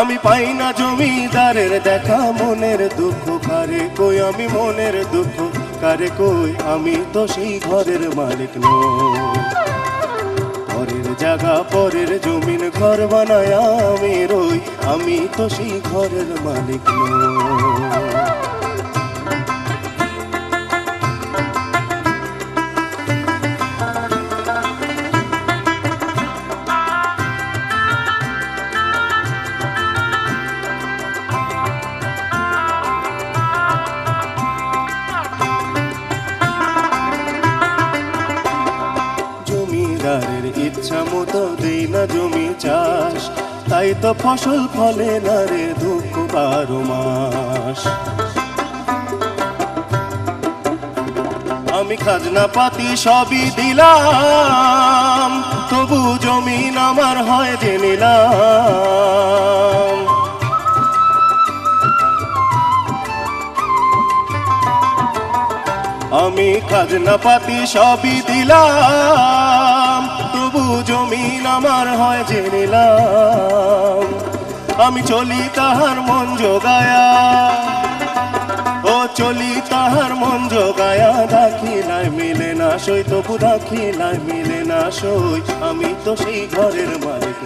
আমি পাই না জমিদারের দেখা মনের দুঃখ। কারে কই আমি মনের দুঃখ? কারে কই আমি তো সেই ঘরের মালিক ন পরের জায়গা, পরের জমিন, ঘর বানায় আমি রই। আমি তো সেই ঘরের মালিক নই। তাই ফসল ফলে না রে দুঃখ বারো মাস। আমি খাজনা পাতি সবই দিলাম, তবু জমিন আমার হয় যে নিলাম। আমি খাজনা পাতি সবই দিলাম, তবু জমিন আমার হয় যে নিলাম। আমি চলি তাহার মন জোগায়া। ও চলি তাহার মন জোগায়া, দাখিলায় মিলে না সই, তবু দাখিলায় মিলে না সই। আমি তো সেই ঘরের মালিক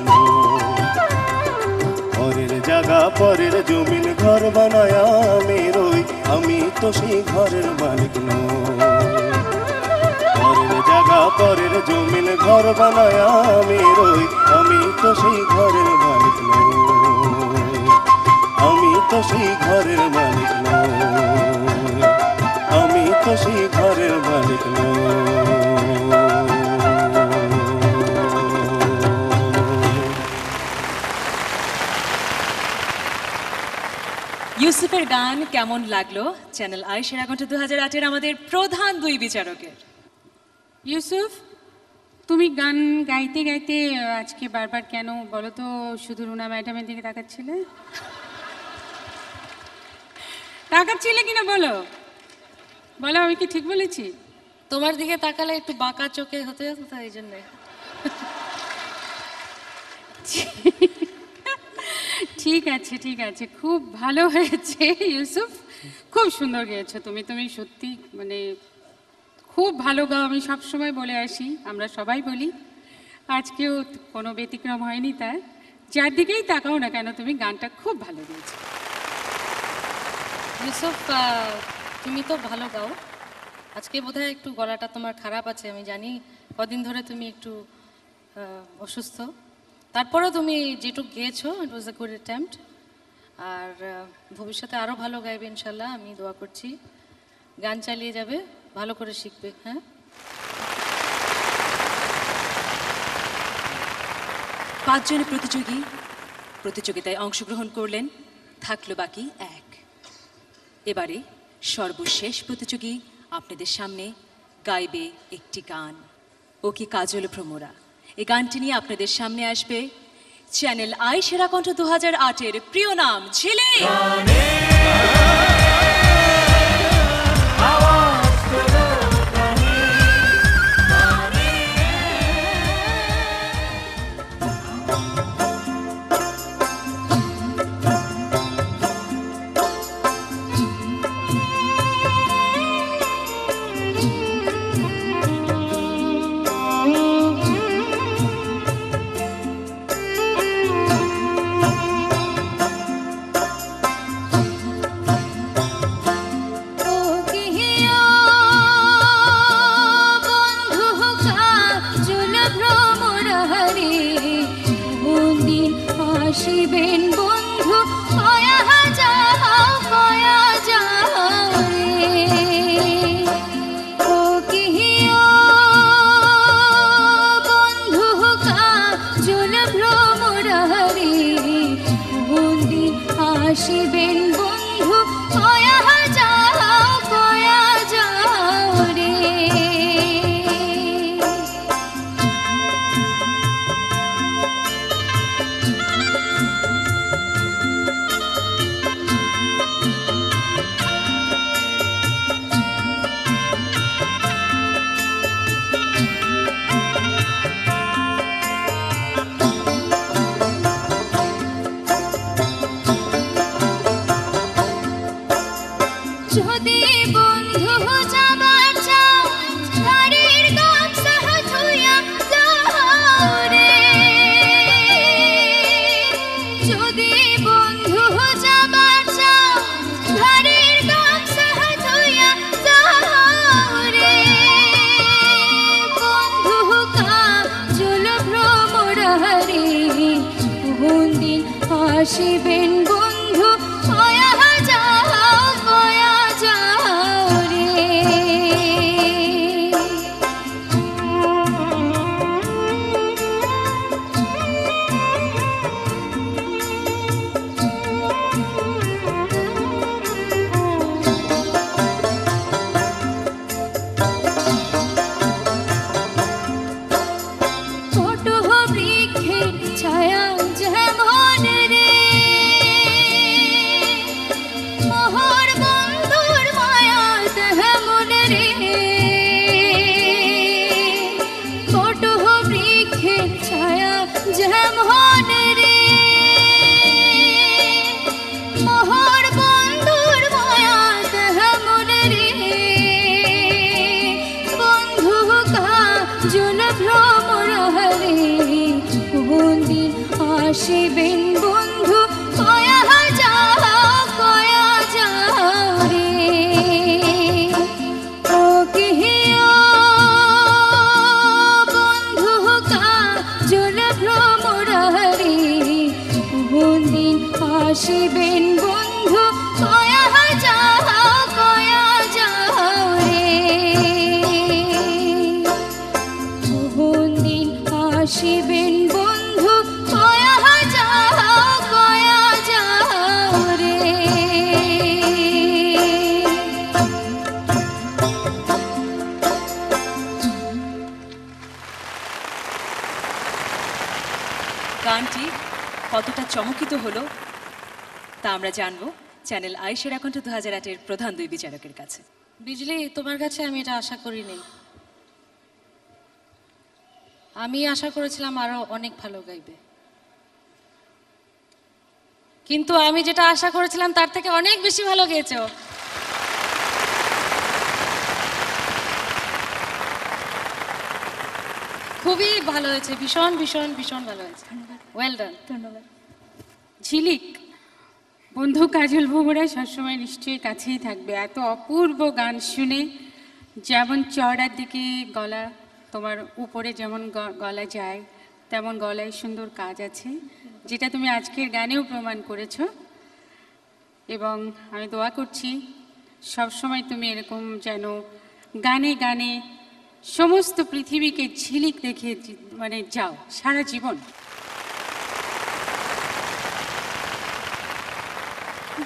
পরের জায়গা, পরের জমিন, ঘর বানায় আমি রই। আমি তো সেই ঘরের মালিক নই। অপরের জমিন ঘর বানায় আমি রই, আমি তো সেই ঘরের মালিক আমি তো সেই ঘরের মালিক আমি তো সেই ঘরের মালিক ইউসুফের গান কেমন লাগল? চ্যানেল আই সেরা কণ্ঠ দু হাজার আটের আমাদের প্রধান দুই বিচারকের। ইউসুফ তুমি গান গাইতে গাইতে আজকে বারবার কেন বলো তো শুধু রুনা ম্যাডামের দিকে তাকাচ্ছিলে? তাকাচ্ছিলে কিনা বলো? বলো আমি কি ঠিক বলেছি? তোমার দিকে তাকালে একটু বাঁকা চোখে হতে হতো তো এই জন্যে। ঠিক আছে ঠিক আছে খুব ভালো হয়েছে ইউসুফ। খুব সুন্দর গেয়েছো তুমি তুমি সত্যি মানে খুব ভালো গাও আমি সবসময় বলে আসি, আমরা সবাই বলি। আজকেও কোনো ব্যতিক্রম হয়নি তার। যার দিকেই তাকাও না কেন, তুমি গানটা খুব ভালো গেয়েছো ইউসুফ তুমি তো ভালো গাও। আজকে বোধহয় একটু গলাটা তোমার খারাপ আছে, আমি জানি কদিন ধরে তুমি একটু অসুস্থ। তারপরেও তুমি যেটুকু গেয়েছো ইট ওয়াজ এ গুড অ্যাটেম্পট আর ভবিষ্যতে আরও ভালো গাইবে, ইনশাল্লাহ, আমি দোয়া করছি। গান চালিয়ে যাবে। ভালো করে শিখবে হ্যাঁ? পাঁচজন প্রতিযোগী প্রতিযোগিতায় অংশগ্রহণ করলেন, থাকল বাকি এক। এবারে সর্বশেষ প্রতিযোগী আপনাদের সামনে গাইবে একটি গান। ও কি কাজল ভ্রমরা? এই গানটি নিয়ে আপনাদের সামনে আসবে চ্যানেল আই সেরা কণ্ঠ দু হাজার আটের প্রিয় নাম ঝিলে আসিবেন বন্ধু কয়া যাও চমকিত হলো। তা আমরা জানব চ্যানেল আই সেরা কণ্ঠ দু হাজার আটের প্রধান দুই বিচারকের কাছে। বিজলি তোমার কাছে আমি এটা আশা করিনি। আমি আশা করেছিলাম আরও অনেক ভালো গাইবে। কিন্তু আমি যেটা আশা করেছিলাম তার থেকে অনেক বেশি ভালো গেয়েছো। খুবই ভালো হয়েছে ভীষণ ভীষণ ভীষণ ভালো হয়েছে। ওয়েল ডান ধন্যবাদ। ঝিলিক। বন্ধু কাজল ভোগরা সবসময় নিশ্চয়ই কাছেই থাকবে। এত অপূর্ব গান শুনে যেমন চড়ার দিকে গলা তোমার উপরে যেমন গলা যায়, তেমন গলায় সুন্দর কাজ আছে, যেটা তুমি আজকের গানেও প্রমাণ করেছ। এবং আমি দোয়া করছি, সবসময় তুমি এরকম যেন গানে গানে সমস্ত পৃথিবীকে ঝিলিক দেখে মানে যাও, সারা জীবন।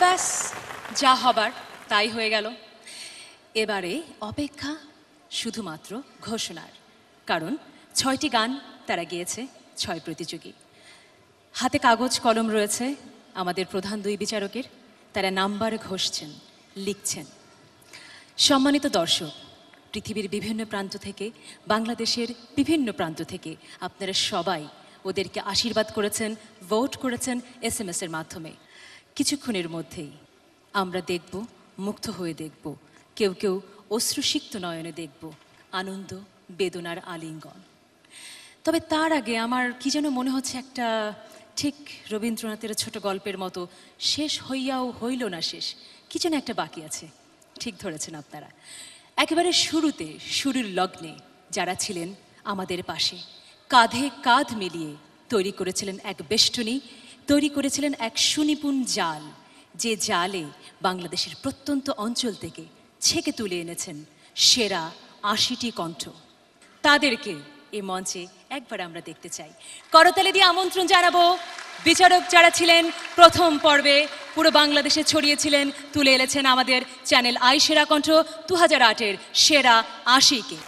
ব্যাস যা হবার তাই হয়ে গেল। এবারে অপেক্ষা শুধুমাত্র ঘোষণার, কারণ ছয়টি গান তারা গিয়েছে, ছয় প্রতিযোগী। হাতে কাগজ, কলম রয়েছে, আমাদের প্রধান দুই বিচারকের, তারা নাম্বার ঘষছেন, লিখছেন। সম্মানিত দর্শক, পৃথিবীর বিভিন্ন প্রান্ত থেকে, বাংলাদেশের বিভিন্ন প্রান্ত থেকে আপনারা সবাই ওদেরকে আশীর্বাদ করেছেন ভোট করেছেন এস এর মাধ্যমে। কিছুক্ষণের মধ্যেই আমরা দেখব মুগ্ধ হয়ে দেখব, কেউ কেউ অশ্রুসিক্ত নয়নে দেখব, আনন্দ, বেদনার আলিঙ্গন। তবে তার আগে আমার কি যেন মনে হচ্ছে একটা, ঠিক রবীন্দ্রনাথের ছোট গল্পের মতো, শেষ হইয়াও হইল না শেষ, কি যেন একটা বাকি আছে, ঠিক ধরেছেন আপনারা। একেবারে শুরুতে, শুরুর লগ্নে যারা ছিলেন আমাদের পাশে, কাঁধে কাঁধ মিলিয়ে তৈরি করেছিলেন এক বেষ্টনী তৈরি করেছিলেন এক সুনিপুণ জাল, যে জালে বাংলাদেশের প্রত্যন্ত অঞ্চল থেকে ছেকে তুলে এনেছেন সেরা আশিটি কণ্ঠ। তাদেরকে এই মঞ্চে একবার আমরা দেখতে চাই। করতালি দিয়ে আমন্ত্রণ জানাব। বিচারক যারা ছিলেন, প্রথম পর্বে পুরো বাংলাদেশে ছড়িয়েছিলেন তুলে এনেছেন আমাদের চ্যানেল আই সেরা কণ্ঠ দু হাজার আটের সেরা আশিকে।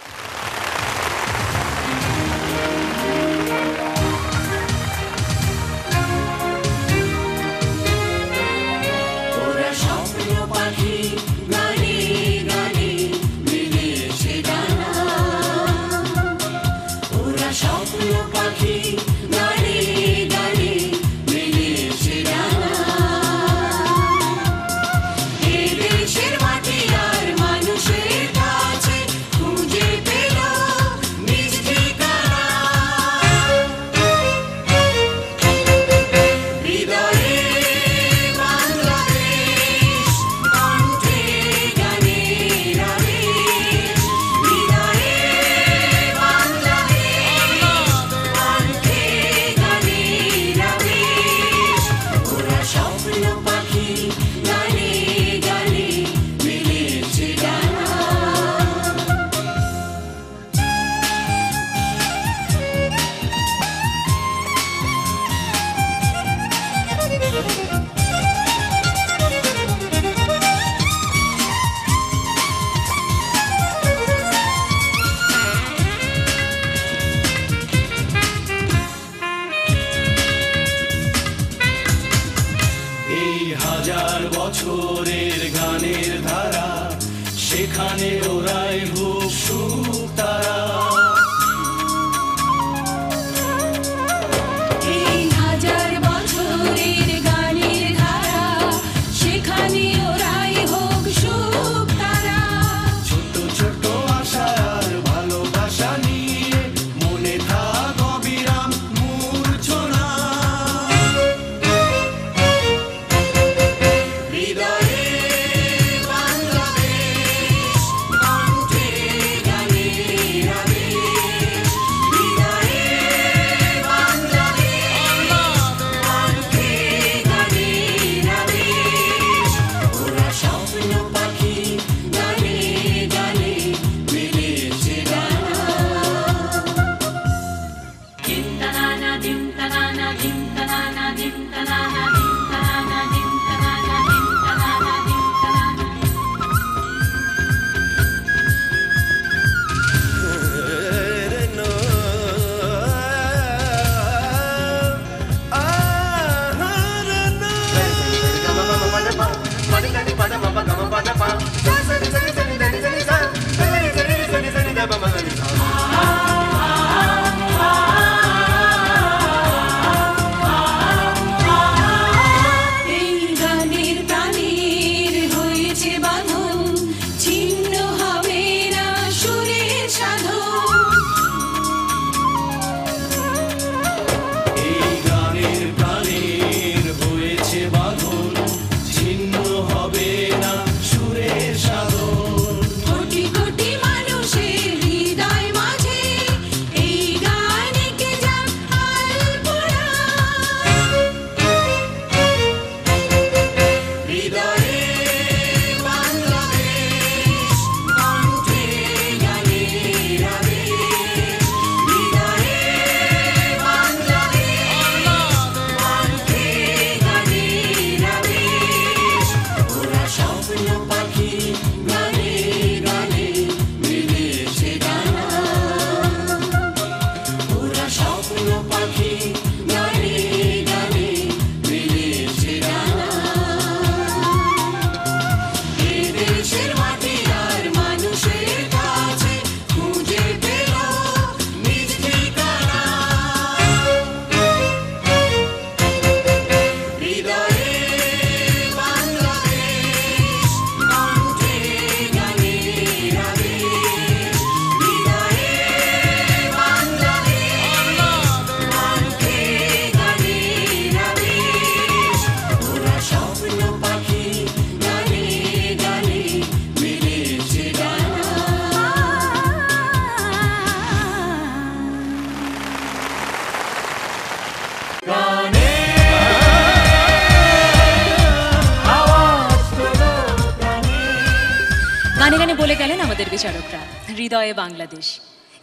বাংলাদেশ।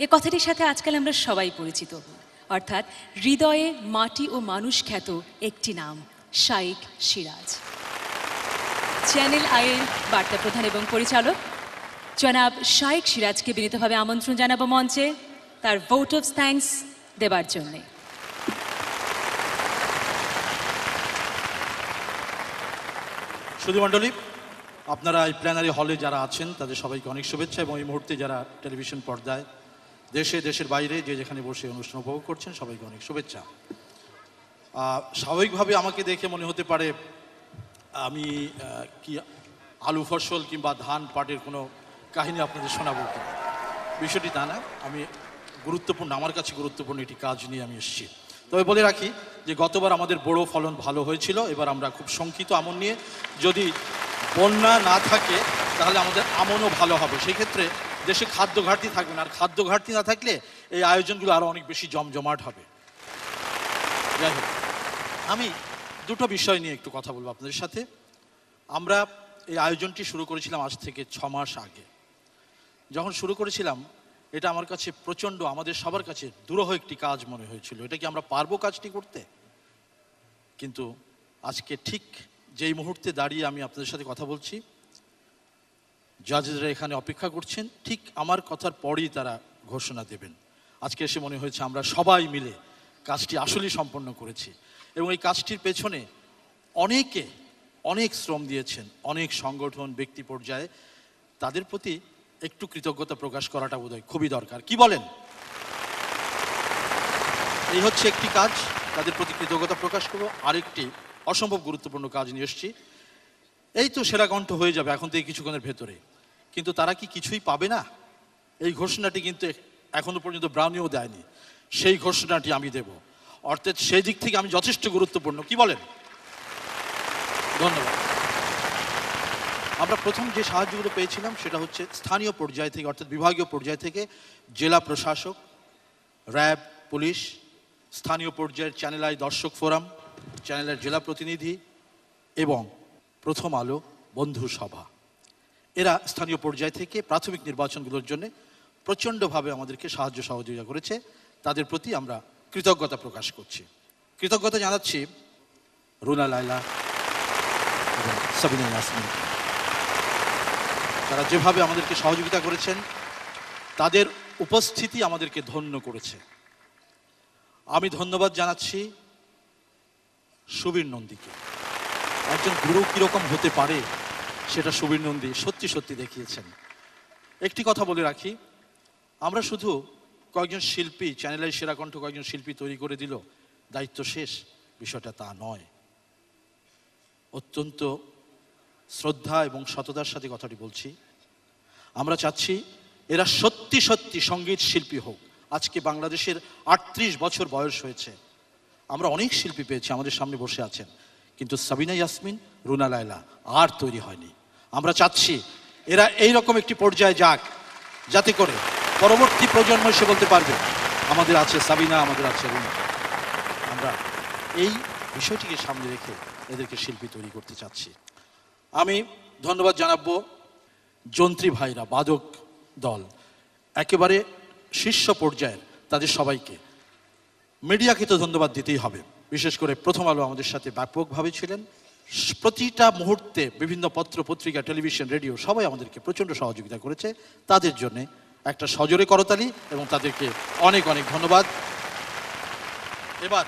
এ কথাটির সাথে আজকাল আমরা সবাই পরিচিত। অর্থাৎ হৃদয়ে মাটি ও মানুষ খ্যাত একটি নাম শাইক সিরাজ। চ্যানেল আইয়ের বার্তা প্রধান এবং পরিচালক, জনাব শাইক সিরাজকে বিনীতভাবে আমন্ত্রণ জানাব মঞ্চে। তার ভোট অফ থ্যাঙ্কস দেবার জন্যে। সুধী মণ্ডলী আপনারা এই প্ল্যানারি হলে যারা আছেন, তাদের সবাইকে অনেক শুভেচ্ছা এবং এই মুহূর্তে যারা টেলিভিশন পর্দায় দেশে, দেশের বাইরে যে যেখানে বসে অনুষ্ঠান উপভোগ করছেন, সবাইকে অনেক শুভেচ্ছা স্বাভাবিকভাবে আমাকে দেখে মনে হতে পারে, আমি কি আলু ফসল কিংবা ধান পাটের কোনো কাহিনী আপনাদের শোনাবো। বিষয়টি তা না, আমি গুরুত্বপূর্ণ, আমার কাছে গুরুত্বপূর্ণ একটি কাজ নিয়ে আমি এসেছি তবে বলে রাখি যে গতবার আমাদের বড় ফলন ভালো হয়েছিল, এবার আমরা খুব শঙ্কিত আমন নিয়ে যদি বন্যা না থাকে, তাহলে আমাদের আমনও ভালো হবে। সেই ক্ষেত্রে দেশে খাদ্য ঘাটতি থাকবে না, আর খাদ্য ঘাটতি না থাকলে এই আয়োজনগুলো আরও অনেক বেশি জমজমাট হবে। যাই হোক, আমি দুটো বিষয় নিয়ে একটু কথা বলব আপনাদের সাথে। আমরা এই আয়োজনটি শুরু করেছিলাম আজ থেকে ছ মাস আগে। যখন শুরু করেছিলাম এটা আমার কাছে প্রচণ্ড, আমাদের সবার কাছে দুরূহ একটি কাজ মনে হয়েছিল। এটা কি আমরা পারব কাজটি করতে? কিন্তু আজকে ঠিক যেই মুহূর্তে দাঁড়িয়ে আমি আপনাদের সাথে কথা বলছি জাজেসরা এখানে অপেক্ষা করছেন, ঠিক আমার কথার পরেই তারা ঘোষণা দেবেন। আজকে এসে মনে হয়েছে আমরা সবাই মিলে কাজটি আসলেই সম্পন্ন করেছি এবং এই কাজটির পেছনে অনেকে অনেক শ্রম দিয়েছেন, অনেক সংগঠন, ব্যক্তি পর্যায়ে, তাদের প্রতি একটু কৃতজ্ঞতা প্রকাশ করাটা বোধহয় খুবই দরকার। কি বলেন? এই হচ্ছে একটি কাজ, তাদের প্রতি কৃতজ্ঞতা প্রকাশ করব। আরেকটি অসম্ভব গুরুত্বপূর্ণ কাজ নিয়ে এসেছি। এই তো সেরা কণ্ঠ হয়ে যাবে এখন থেকে কিছুক্ষণের ভেতরে। কিন্তু তারা কি কিছুই পাবে না? এই ঘোষণাটি কিন্তু এখনও পর্যন্ত ব্রাউনিও দেয়নি। সেই ঘোষণাটি আমি দেব। অর্থাৎ সেই দিক থেকে আমি যথেষ্ট গুরুত্বপূর্ণ। কি বলেন? ধন্যবাদ। আমরা প্রথম যে সাহায্যগুলো পেয়েছিলাম সেটা হচ্ছে স্থানীয় পর্যায় থেকে, অর্থাৎ বিভাগীয় পর্যায় থেকে জেলা প্রশাসক, র্যাব, পুলিশ, স্থানীয় পর্যায়ের চ্যানেল আই দর্শক ফোরাম চ্যানেলের জেলা প্রতিনিধি এবং প্রথম আলো বন্ধু সভা। এরা স্থানীয় পর্যায় থেকে প্রাথমিক নির্বাচনগুলোর জন্য প্রচণ্ডভাবে আমাদেরকে সাহায্য সহযোগিতা করেছে। তাদের প্রতি আমরা কৃতজ্ঞতা প্রকাশ করছি। কৃতজ্ঞতা জানাচ্ছি রুনা লাইলা সাবিনা ইয়াসমিন। তারা যেভাবে আমাদেরকে সহযোগিতা করেছেন, তাদের উপস্থিতি আমাদেরকে ধন্য করেছে। আমি ধন্যবাদ জানাচ্ছি সুবীর নন্দীকে। একজন গুরু কীরকম হতে পারে সেটা সুবীর নন্দী সত্যি সত্যি দেখিয়েছেন। একটি কথা বলে রাখি, আমরা শুধু কয়েকজন শিল্পী চ্যানেলের সেরা কণ্ঠ কয়েকজন শিল্পী তৈরি করে দিল, দায়িত্ব শেষ, বিষয়টা তা নয়। অত্যন্ত শ্রদ্ধা এবং সততার সাথে কথাটি বলছি। আমরা চাচ্ছি এরা সত্যি সত্যি সংগীত শিল্পী হোক। আজকে বাংলাদেশের আটত্রিশ বছর বয়স হয়েছে। আমরা অনেক শিল্পী পেয়েছি, আমাদের সামনে বসে আছেন। কিন্তু সাবিনা ইয়াসমিন, রুনা লায়লা আর তৈরি হয়নি। আমরা চাচ্ছি এরা এই রকম একটি পর্যায়ে যাক, যাতে করে পরবর্তী প্রজন্ম এসে বলতে পারবে, আমাদের আছে সাবিনা, আমাদের আছে রুনা। আমরা এই বিষয়টিকে সামনে রেখে এদেরকে শিল্পী তৈরি করতে চাচ্ছি। আমি ধন্যবাদ জানাব যন্ত্রী ভাইরা, বাদক দল, একেবারে শীর্ষ পর্যায়ের তাদের সবাইকে। মিডিয়াকে তো ধন্যবাদ দিতেই হবে। বিশেষ করে প্রথম আলো আমাদের সাথে ব্যাপকভাবে ছিলেন। প্রতিটা মুহূর্তে বিভিন্ন পত্র, পত্রিকা, টেলিভিশন, রেডিও সবাই আমাদেরকে প্রচণ্ড সহযোগিতা করেছে। তাদের জন্যে একটা সজোরে করতালি এবং তাদেরকে অনেক অনেক ধন্যবাদ। এবার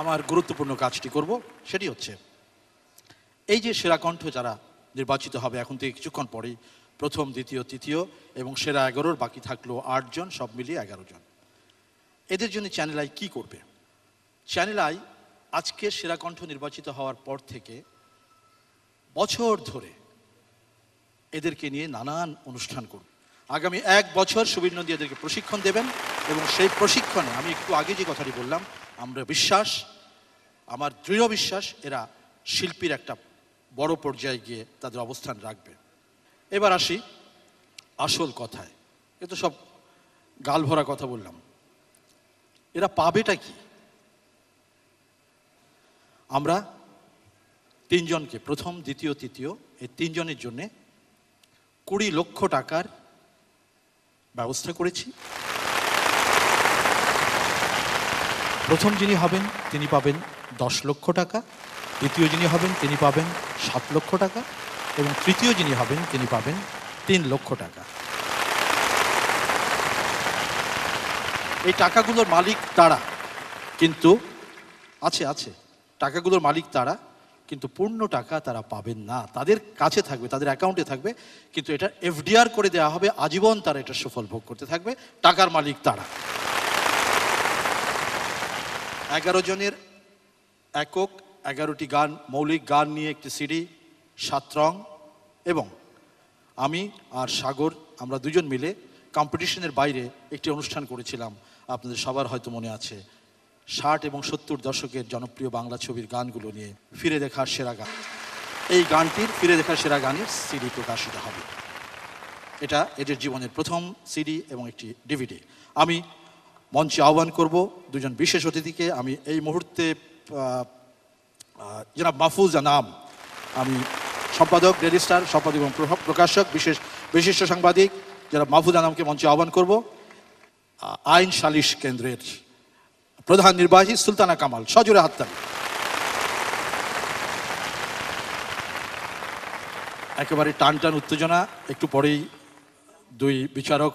আমার গুরুত্বপূর্ণ কাজটি করব, সেটি হচ্ছে এই যে সেরা কণ্ঠ যারা নির্বাচিত হবে, এখন থেকে কিছুক্ষণ পরেই প্রথম, দ্বিতীয়, তৃতীয় এবং সেরা এগারোর বাকি থাকল আটজন, সব মিলিয়ে এগারো জন। এদের জন্য চ্যানেল আই কী করবে? চ্যানেল আই আজকে সেরা কণ্ঠ নির্বাচিত হওয়ার পর থেকে বছর ধরে এদেরকে নিয়ে নানান অনুষ্ঠান করবে। আগামী এক বছর সুবীর নদী এদেরকে প্রশিক্ষণ দেবেন এবং সেই প্রশিক্ষণে, আমি একটু আগে যে কথাটি বললাম, আমরা বিশ্বাস, আমার দৃঢ় বিশ্বাস, এরা শিল্পীর একটা বড় পর্যায়ে গিয়ে তাদের অবস্থান রাখবে। এবার আসি আসল কথায়। এ তো সব গাল ভরা কথা বললাম। এরা পাবেটা কি? আমরা তিনজনকে, প্রথম, দ্বিতীয়, তৃতীয়, এই তিনজনের জন্যে কুড়ি লক্ষ টাকার ব্যবস্থা করেছি। প্রথম যিনি হবেন, তিনি পাবেন দশ লক্ষ টাকা। দ্বিতীয় যিনি হবেন, তিনি পাবেন সাত লক্ষ টাকা এবং তৃতীয় যিনি হবেন, তিনি পাবেন তিন লক্ষ টাকা। এই টাকাগুলোর মালিক তারা? কিন্তু আছে আছে। টাকাগুলোর মালিক তারা, কিন্তু পূর্ণ টাকা তারা পাবেন না। তাদের কাছে থাকবে, তাদের অ্যাকাউন্টে থাকবে, কিন্তু এটা এফডিআর করে দেওয়া হবে, আজীবন তারা এটা সুফল ভোগ করতে থাকবে। টাকার মালিক তারা। এগারো জনের একক এগারোটি গান, মৌলিক গান নিয়ে একটি সিডি, সাত রং এবং আমি আর সাগর আমরা দুজন মিলে কম্পিটিশনের বাইরে একটি অনুষ্ঠান করেছিলাম। আপনাদের সবার হয়তো মনে আছে। ষাট এবং সত্তর দশকের জনপ্রিয় বাংলা ছবির গানগুলো নিয়ে ফিরে দেখার সেরা গান। এই গানটির ফিরে দেখার সেরা গানের সিডি প্রকাশিত হবে। এটা এদের জীবনের প্রথম সিডি এবং একটি ডিভিডি। আমি মঞ্চে আহ্বান করব দুজন বিশেষ অতিথিকে। আমি এই মুহূর্তে জনাব মাহফুজ নাম আমি সম্পাদক, রেজিস্ট্রার, সম্পাদক এবং প্রকাশক, বিশেষ বিশিষ্ট সাংবাদিক যারা মাহফুজ আনামকে মঞ্চে আহ্বান করব। আইন সালিশ কেন্দ্রের প্রধান নির্বাহী সুলতানা কামাল, সজোরে হাত্তালি। একেবারে টান টান উত্তেজনা, একটু পরেই দুই বিচারক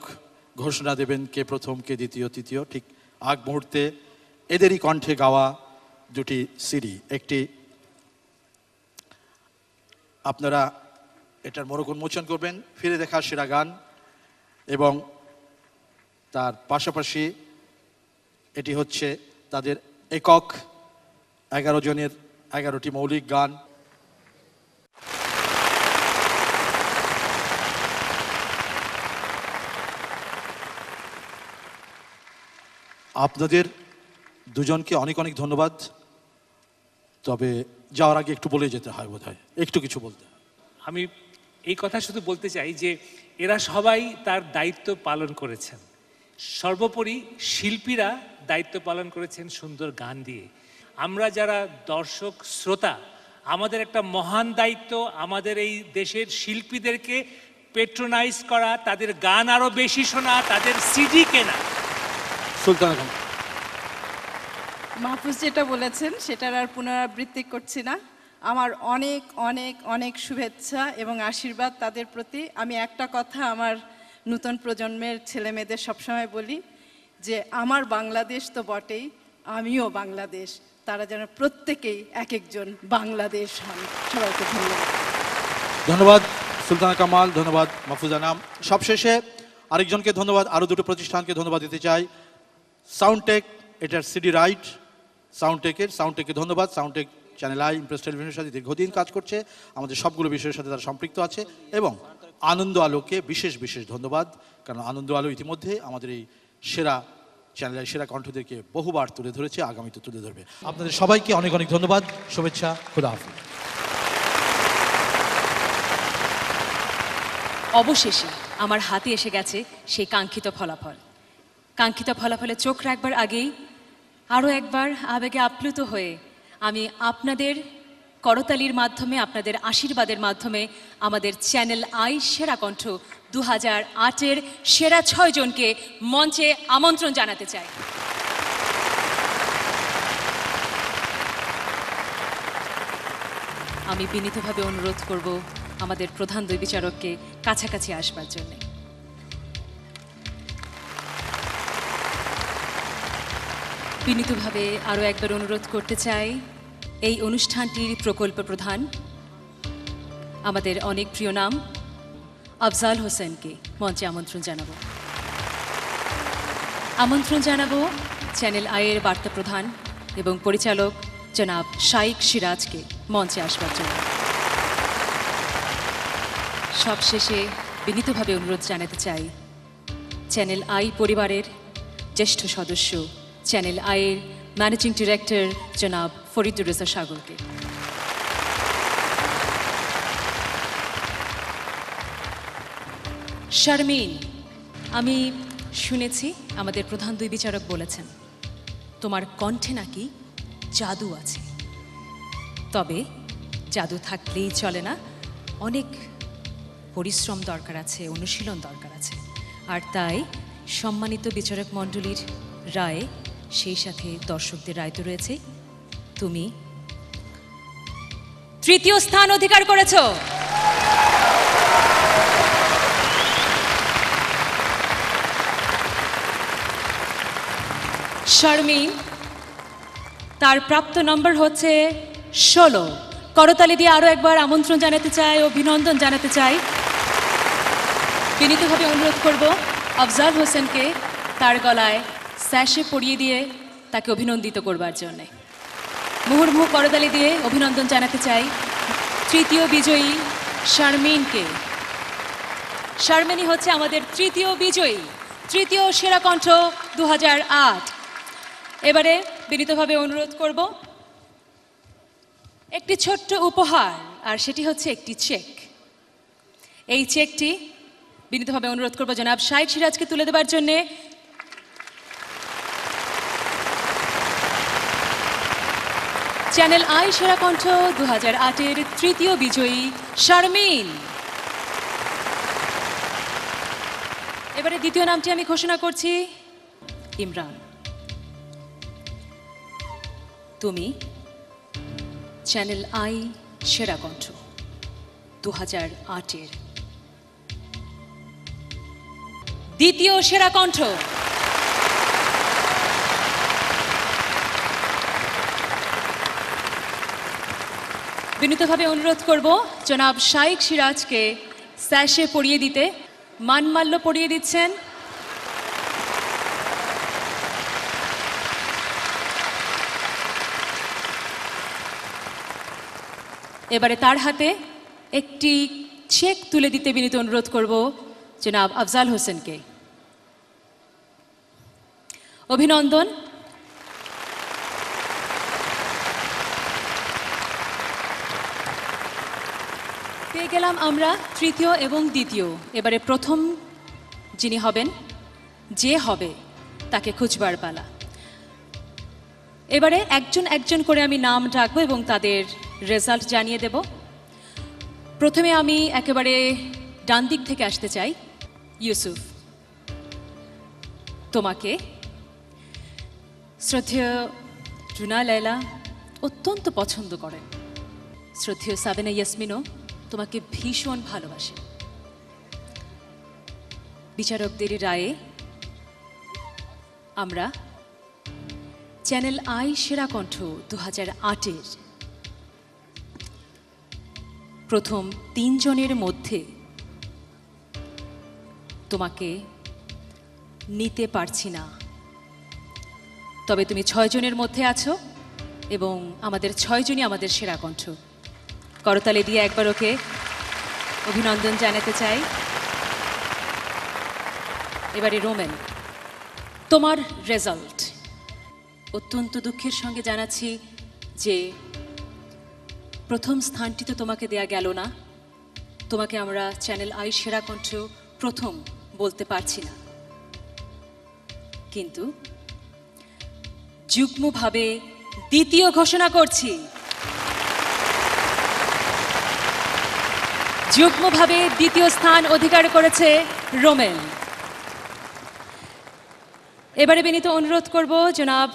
ঘোষণা দেবেন কে প্রথম, কে দ্বিতীয়, তৃতীয়, ঠিক আগ মুহূর্তে এদেরই কণ্ঠে গাওয়া দুটি সিডি, একটি আপনারা এটার মোড়ক উন্মোচন করবেন, ফিরে দেখা সেরা গান এবং তার পাশাপাশি এটি হচ্ছে তাদের একক এগারো জনের এগারোটি মৌলিক গান। আপনাদের দুজনকে অনেক অনেক ধন্যবাদ। তবে যাওয়ার আগে একটু বলে যেতে হয় বোধ একটু কিছু বলতে। আমি এই কথা শুধু বলতে চাই যে এরা সবাই তার দায়িত্ব পালন করেছেন। সর্বোপরি শিল্পীরা দায়িত্ব পালন করেছেন সুন্দর গান দিয়ে। আমরা যারা দর্শক শ্রোতা আমাদের একটা মহান দায়িত্ব আমাদের এই দেশের শিল্পীদেরকে পেট্রোনাইজ করা তাদের গান আরও বেশি শোনা তাদের সিডি কেনা। সুলতানা মাহফুজ যেটা বলেছেন, সেটার আর পুনরাবৃত্তি করছি না। আমার অনেক অনেক অনেক শুভেচ্ছা এবং আশীর্বাদ তাদের প্রতি। আমি একটা কথা আমার নূতন প্রজন্মের ছেলে মেয়েদের সবসময় বলি যে, আমার বাংলাদেশ তো বটেই, আমিও বাংলাদেশ। তারা যেন প্রত্যেকেই এক একজন বাংলাদেশ হন। সবাইকে ধন্যবাদ। ধন্যবাদ, সুলতানা কামাল, ধন্যবাদ, মাহফুজা সবশেষে আরেকজনকে ধন্যবাদ, আরও দুটো প্রতিষ্ঠানকে ধন্যবাদ দিতে চাই। সাউন্ডটেক, এটার সিডি রাইট। সাউন্ডটেকের সাউন্ডটেককে ধন্যবাদ। সাউন্ডটেক চ্যানেল আই ইমপ্রেস টেলিভিশনের সাথে দীর্ঘদিন কাজ করছে। আমাদের সবগুলো বিষয়ের সাথে তারা সম্পৃক্ত আছে এবং আনন্দ আলোকে বিশেষ বিশেষ ধন্যবাদ। কারণ আনন্দ আলো ইতিমধ্যে আমাদের এই সেরা চ্যানেলের সেরা কণ্ঠদেরকে বহুবার তুলে ধরেছে, আগামীতে তুলে ধরবে। আপনাদের সবাইকে অনেক অনেক ধন্যবাদ। শুভেচ্ছা। খুদা হাফিজ। অবশেষে আমার হাতে এসে গেছে সেই কাঙ্ক্ষিত ফলাফল। কাঙ্ক্ষিত ফলাফলে চোখ রাখবার আগেই আরও একবার আবেগে আপ্লুত হয়ে আমি আপনাদের করতালির মাধ্যমে, আপনাদের আশীর্বাদের মাধ্যমে আমাদের চ্যানেল আই সেরা কণ্ঠ দু হাজার আটের সেরা ছয়জনকে মঞ্চে আমন্ত্রণ জানাতে চাই। আমি বিনীতভাবে অনুরোধ করব আমাদের প্রধান দুই বিচারককে কাছাকাছি আসবার জন্যে। বিনীতভাবে আরও একবার অনুরোধ করতে চাই, এই অনুষ্ঠানটির প্রকল্প প্রধান, আমাদের অনেক প্রিয় নাম, আফজাল হোসেনকে মঞ্চে আমন্ত্রণ জানাব। আমন্ত্রণ জানাব চ্যানেল আইয়ের বার্তা প্রধান এবং পরিচালক জনাব শাইক সিরাজকে মঞ্চে আসবার জন্য। সবশেষে বিনীতভাবে অনুরোধ জানাতে চাই, চ্যানেল আই পরিবারের জ্যেষ্ঠ সদস্য চ্যানেল আইয়ের ম্যানেজিং ডিরেক্টর জনাব ফরিদুর রেজা সাগরকে শারমিন আমি শুনেছি আমাদের প্রধান দুই বিচারক বলেছেন, তোমার কণ্ঠে নাকি জাদু আছে। তবে জাদু থাকলেই চলে না, অনেক পরিশ্রম দরকার আছে, অনুশীলন দরকার আছে। আর তাই সম্মানিত বিচারক মণ্ডলীর রায় সেই সাথে দর্শকদের রায় তো রয়েছে তুমি তৃতীয় স্থান অধিকার করেছ। শারমিন তার প্রাপ্ত নম্বর হচ্ছে ষোলো। করতালি দিয়ে আরও একবার আমন্ত্রণ জানাতে চাই, অভিনন্দন জানাতে চাই। বিনীতভাবে অনুরোধ করব, আফজাল হোসেনকে তার গলায় স্যাশে পরিয়ে দিয়ে তাকে অভিনন্দিত করবার জন্যে। মুহুর্মুহু করতালি দিয়ে অভিনন্দন জানাতে চাই তৃতীয় বিজয়ী শারমিনকে। শারমিনী হচ্ছে আমাদের তৃতীয় বিজয়ী, তৃতীয় সেরা কণ্ঠ দু এবারে বিনীতভাবে অনুরোধ করব, একটি ছোট্ট উপহার, আর সেটি হচ্ছে একটি চেক। এই চেকটি বিনীতভাবে অনুরোধ করব জনাব শাহিদ সিরাজকে তুলে দেবার জন্যে চ্যানেল আই সেরা কণ্ঠ দু হাজার আটের তৃতীয় বিজয়ী শারমিন এবারে দ্বিতীয় নামটি আমি ঘোষণা করছি, ইমরান। তুমি চ্যানেল আই সেরা কণ্ঠ দু হাজার আটের দ্বিতীয় সেরা কণ্ঠ বিনীতভাবে অনুরোধ করব, জনাব শাইক সিরাজকে স্যাশে পরিয়ে দিতে। মানমাল্য পরিয়ে দিচ্ছেন। এবারে তার হাতে একটি চেক তুলে দিতে বিনীত অনুরোধ করব, জনাব আফজাল হোসেনকে। অভিনন্দন। পেয়ে গেলাম আমরা তৃতীয় এবং দ্বিতীয়। এবারে প্রথম যিনি হবেন, যে হবে, তাকে খুঁজবার পালা। এবারে একজন একজন করে আমি নাম ডাকবো এবং তাদের রেজাল্ট জানিয়ে দেব। প্রথমে আমি একেবারে ডান দিক থেকে আসতে চাই, ইউসুফ। তোমাকে। শ্রদ্ধেয় রুনা লাইলা অত্যন্ত পছন্দ করেন। শ্রদ্ধেয় সাবেনা ইয়াসমিনও তোমাকে ভীষণ ভালোবাসে। বিচারকদের রায়ে আমরা চ্যানেল আই সেরা কণ্ঠ দু হাজার আটের প্রথম তিনজনের মধ্যে তোমাকে নিতে পারছি না। তবে তুমি ছয়জনের মধ্যে আছো এবং আমাদের ছয়জনই আমাদের সেরা কণ্ঠ। করতালে দিয়ে একবার ওকে অভিনন্দন জানাতে চাই। এবারে রোমেন, তোমার রেজাল্ট অত্যন্ত দুঃখের সঙ্গে জানাচ্ছি যে প্রথম স্থানটি তো তোমাকে দেয়া গেল না। তোমাকে আমরা চ্যানেল আই সেরা কণ্ঠ প্রথম বলতে পারছি না। কিন্তু যুগ্মভাবে দ্বিতীয় ঘোষণা করছি। যুগ্মভাবে দ্বিতীয় স্থান অধিকার করেছে রোমেল এবারে বিনীত অনুরোধ করব, জনাব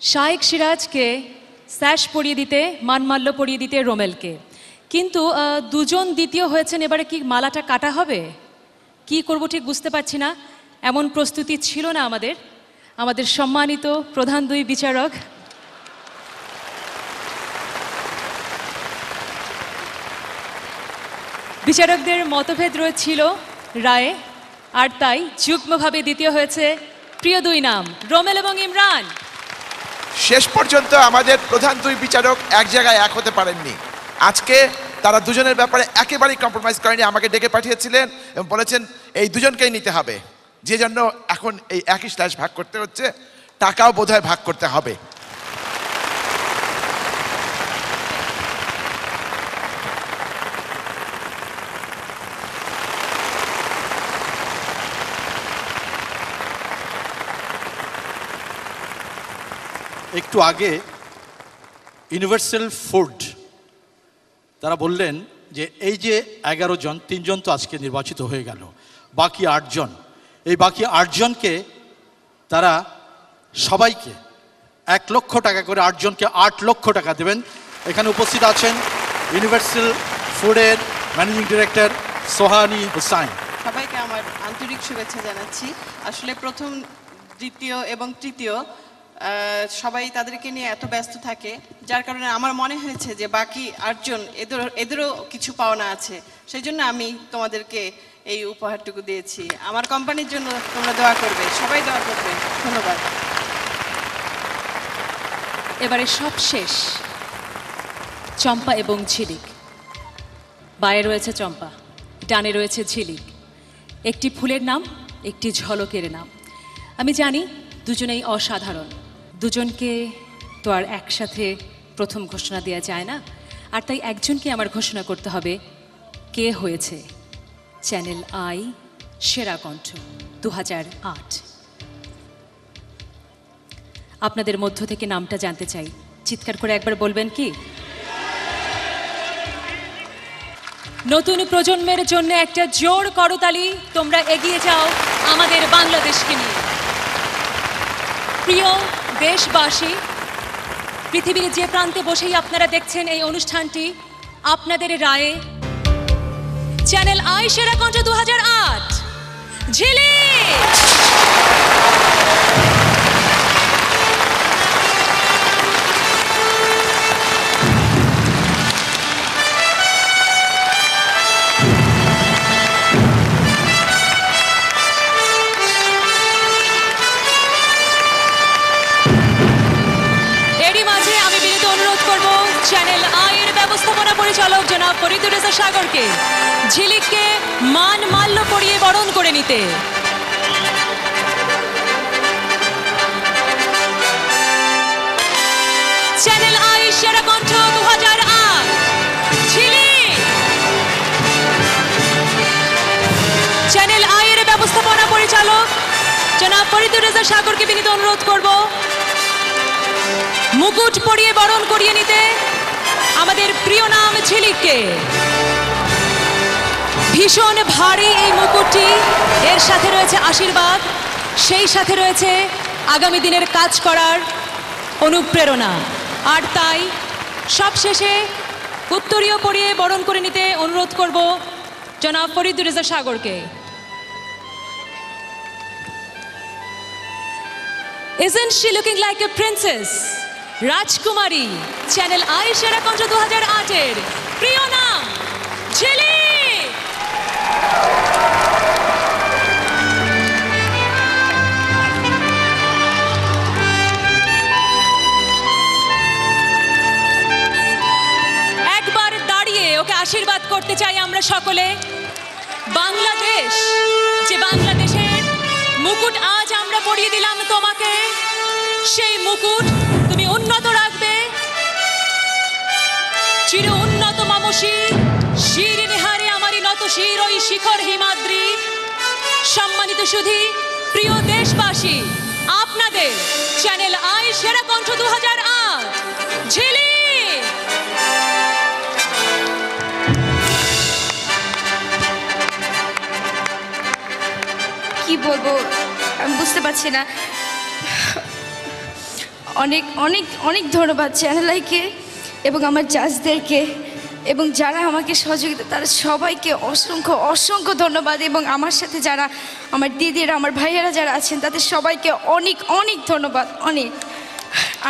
শাইক সিরাজকে স্যাশ পরিয়ে দিতে, মানমাল্য পরিয়ে দিতে রোমেলকে কিন্তু দুজন দ্বিতীয় হয়েছেন, এবারে কি মালাটা কাটা হবে? কি করব ঠিক বুঝতে পারছি না। এমন প্রস্তুতি ছিল না আমাদের। আমাদের সম্মানিত প্রধান দুই বিচারক বিচারকদের মতভেদ রয়েছিল রায়ে, আর তাই যুগ্মভাবে দ্বিতীয় হয়েছে প্রিয় দুই নাম, রোমেল এবং ইমরান। শেষ পর্যন্ত আমাদের প্রধান দুই বিচারক এক জায়গায় এক হতে পারেননি। আজকে তারা দুজনের ব্যাপারে একেবারেই কম্প্রোমাইজ করেনি, আমাকে ডেকে পাঠিয়েছিলেন এবং বলেছেন, এই দুজনকেই নিতে হবে। যে জন্য এখন এই একই স্ল্যাশ ভাগ করতে হচ্ছে, টাকাও বোধহয় ভাগ করতে হবে। একটু আগে ইউনিভার্সাল ফুড তারা বললেন যে এই যে এগারো জন, তিনজন তো আজকে নির্বাচিত হয়ে গেল, বাকি আটজন। এই বাকি আটজনকে তারা সবাইকে এক লক্ষ টাকা করে আটজনকে আট লক্ষ টাকা দেবেন। এখানে উপস্থিত আছেন ইউনিভার্সাল ফুডের ম্যানেজিং ডিরেক্টর সোহানি হুসাইন। সবাইকে আমার আন্তরিক শুভেচ্ছা জানাচ্ছি। আসলে প্রথম, দ্বিতীয় এবং তৃতীয় সবাই তাদেরকে নিয়ে এত ব্যস্ত থাকে, যার কারণে আমার মনে হয়েছে যে বাকি আটজন এদের এদেরও কিছু পাওনা আছে। সেই জন্য আমি তোমাদেরকে এই উপহারটুকু দিয়েছি। আমার কোম্পানির জন্য তোমরা দোয়া করবে, সবাই দোয়া করবে। ধন্যবাদ। এবারে সব শেষ। চম্পা এবং ঝিলিক। বায়ে রয়েছে চম্পা, ডানে রয়েছে ঝিলিক। একটি ফুলের নাম, একটি ঝলকের নাম। আমি জানি দুজনেই অসাধারণ। দুজনকে তো আর একসাথে প্রথম ঘোষণা দেওয়া যায় না। আর তাই একজনকে আমার ঘোষণা করতে হবে, কে হয়েছে? চ্যানেল আই, সেরা কণ্ঠ দু আপনাদের মধ্য থেকে নামটা জানতে চাই। চিৎকার করে একবার বলবেন কি? নতুন প্রজন্মের জন্য একটা জোর করতালি তোমরা এগিয়ে যাও আমাদের বাংলাদেশকে নিয়ে। প্রিয় দেশবাসী পৃথিবীর যে প্রান্তে বসেই আপনারা দেখছেন এই অনুষ্ঠানটি, আপনাদের রায়ে। চ্যানেল আই সেরা কণ্ঠ দু হাজার আট। ঝিলি রেজা সাগরকে। ঝিলিককে মান মাল্য পরিয়ে বরণ করে নিতে। চ্যানেল আই, সেরা কণ্ঠ দু হাজার চ্যানেল আয়ের ব্যবস্থাপনা পরিচালক জনাব ফরিদুর রেজা সাগরকে বিনীত অনুরোধ করব। মুকুট পরিয়ে বরণ করিয়ে নিতে। আমাদের প্রিয় নাম ঝিলিককে ভীষণ ভারী এই মুকুটটি। এর সাথে রয়েছে আশীর্বাদ, সেই সাথে রয়েছে আগামী দিনের কাজ করার অনুপ্রেরণা। আর তাই সবশেষে উত্তরীয় পরিয়ে বরণ করে নিতে অনুরোধ করব জনাব ফরিদুর রেজা সাগরকে। Isn't she looking like a princess? রাজকুমারী, চ্যানেল আই সেরা কণ্ঠ দু হাজার আটের। প্রিয় নাম, ঝিলি! একবার দাঁড়িয়ে ওকে আশীর্বাদ করতে চাই আমরা সকলে। বাংলাদেশ, যে বাংলাদেশের মুকুট আজ আমরা পরিয়ে দিলাম তোমাকে, সেই মুকুট মামসী শির নিহারে আমারই নত শির ওই শিখর হিমাদ্রি। সম্মানিত সুধী, প্রিয় দেশবাসী, আপনাদের চ্যানেল আই সেরা কণ্ঠ দু হাজার আট, ঝিলি। কি বলব, আমি বুঝতে পারছি না। অনেক অনেক অনেক ধন্যবাদ চ্যানেলাইকে এবং আমার জাজদেরকে এবং যারা আমাকে সহযোগিতা, তারা সবাইকে অসংখ্য অসংখ্য ধন্যবাদ। এবং আমার সাথে যারা, আমার দিদিরা, আমার ভাইয়েরা যারা আছেন, তাদের সবাইকে অনেক অনেক ধন্যবাদ, অনেক।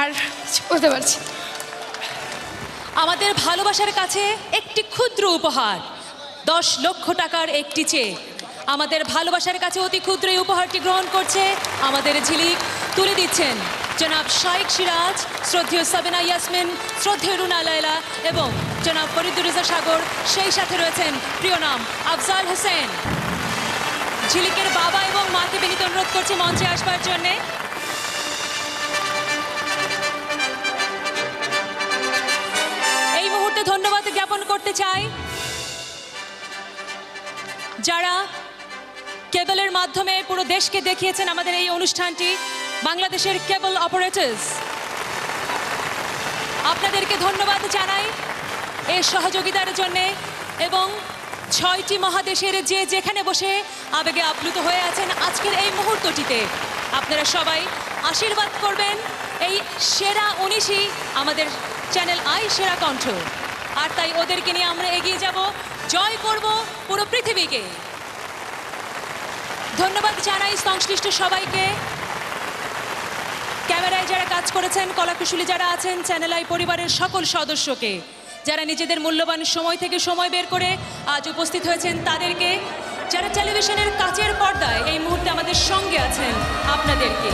আর বলতে পারছি আমাদের ভালোবাসার কাছে একটি ক্ষুদ্র উপহার, দশ লক্ষ টাকার একটি চেক। আমাদের ভালোবাসার কাছে অতি ক্ষুদ্র এই উপহারটি গ্রহণ করছে আমাদের ঝিলিক। তুলে দিচ্ছেন জনাব শাইক সিরাজ, শ্রদ্ধেয় সাবেনা ইয়াসমিন, শ্রদ্ধেয় রুনা লায়লা এবং জনাব ফরিদুর রেজা সাগর, সেই সাথে রয়েছেন প্রিয় নাম আফজাল হোসেন। ঝিলিকের বাবা এবং মাকে বিনীত অনুরোধ করছে মঞ্চে আসবার জন্যে। এই মুহূর্তে ধন্যবাদ জ্ঞাপন করতে চাই। যারা কেবলের মাধ্যমে পুরো দেশকে দেখিয়েছেন আমাদের এই অনুষ্ঠানটি বাংলাদেশের কেবল অপারেটর্স। আপনাদেরকে ধন্যবাদ জানাই এই সহযোগিতার জন্যে এবং ছয়টি মহাদেশের যে যেখানে বসে আবেগে আপ্লুত হয়ে আছেন আজকের এই মুহূর্তটিতে আপনারা সবাই আশীর্বাদ করবেন এই সেরা উনিশই আমাদের চ্যানেল আই সেরা কণ্ঠ। আর তাই ওদেরকে নিয়ে আমরা এগিয়ে যাব, জয় করব পুরো পৃথিবীকে। ধন্যবাদ জানাই সংশ্লিষ্ট সবাইকে। ক্যামেরায় যারা কাজ করেছেন, কলাকুশলী যারা আছেন চ্যানেল আই পরিবারের সকল সদস্যকে, যারা নিজেদের মূল্যবান সময় থেকে সময় বের করে আজ উপস্থিত হয়েছেন তাদেরকে, যারা টেলিভিশনের কাচের পর্দায় এই মুহূর্তে আমাদের সঙ্গে আছেন আপনাদেরকে।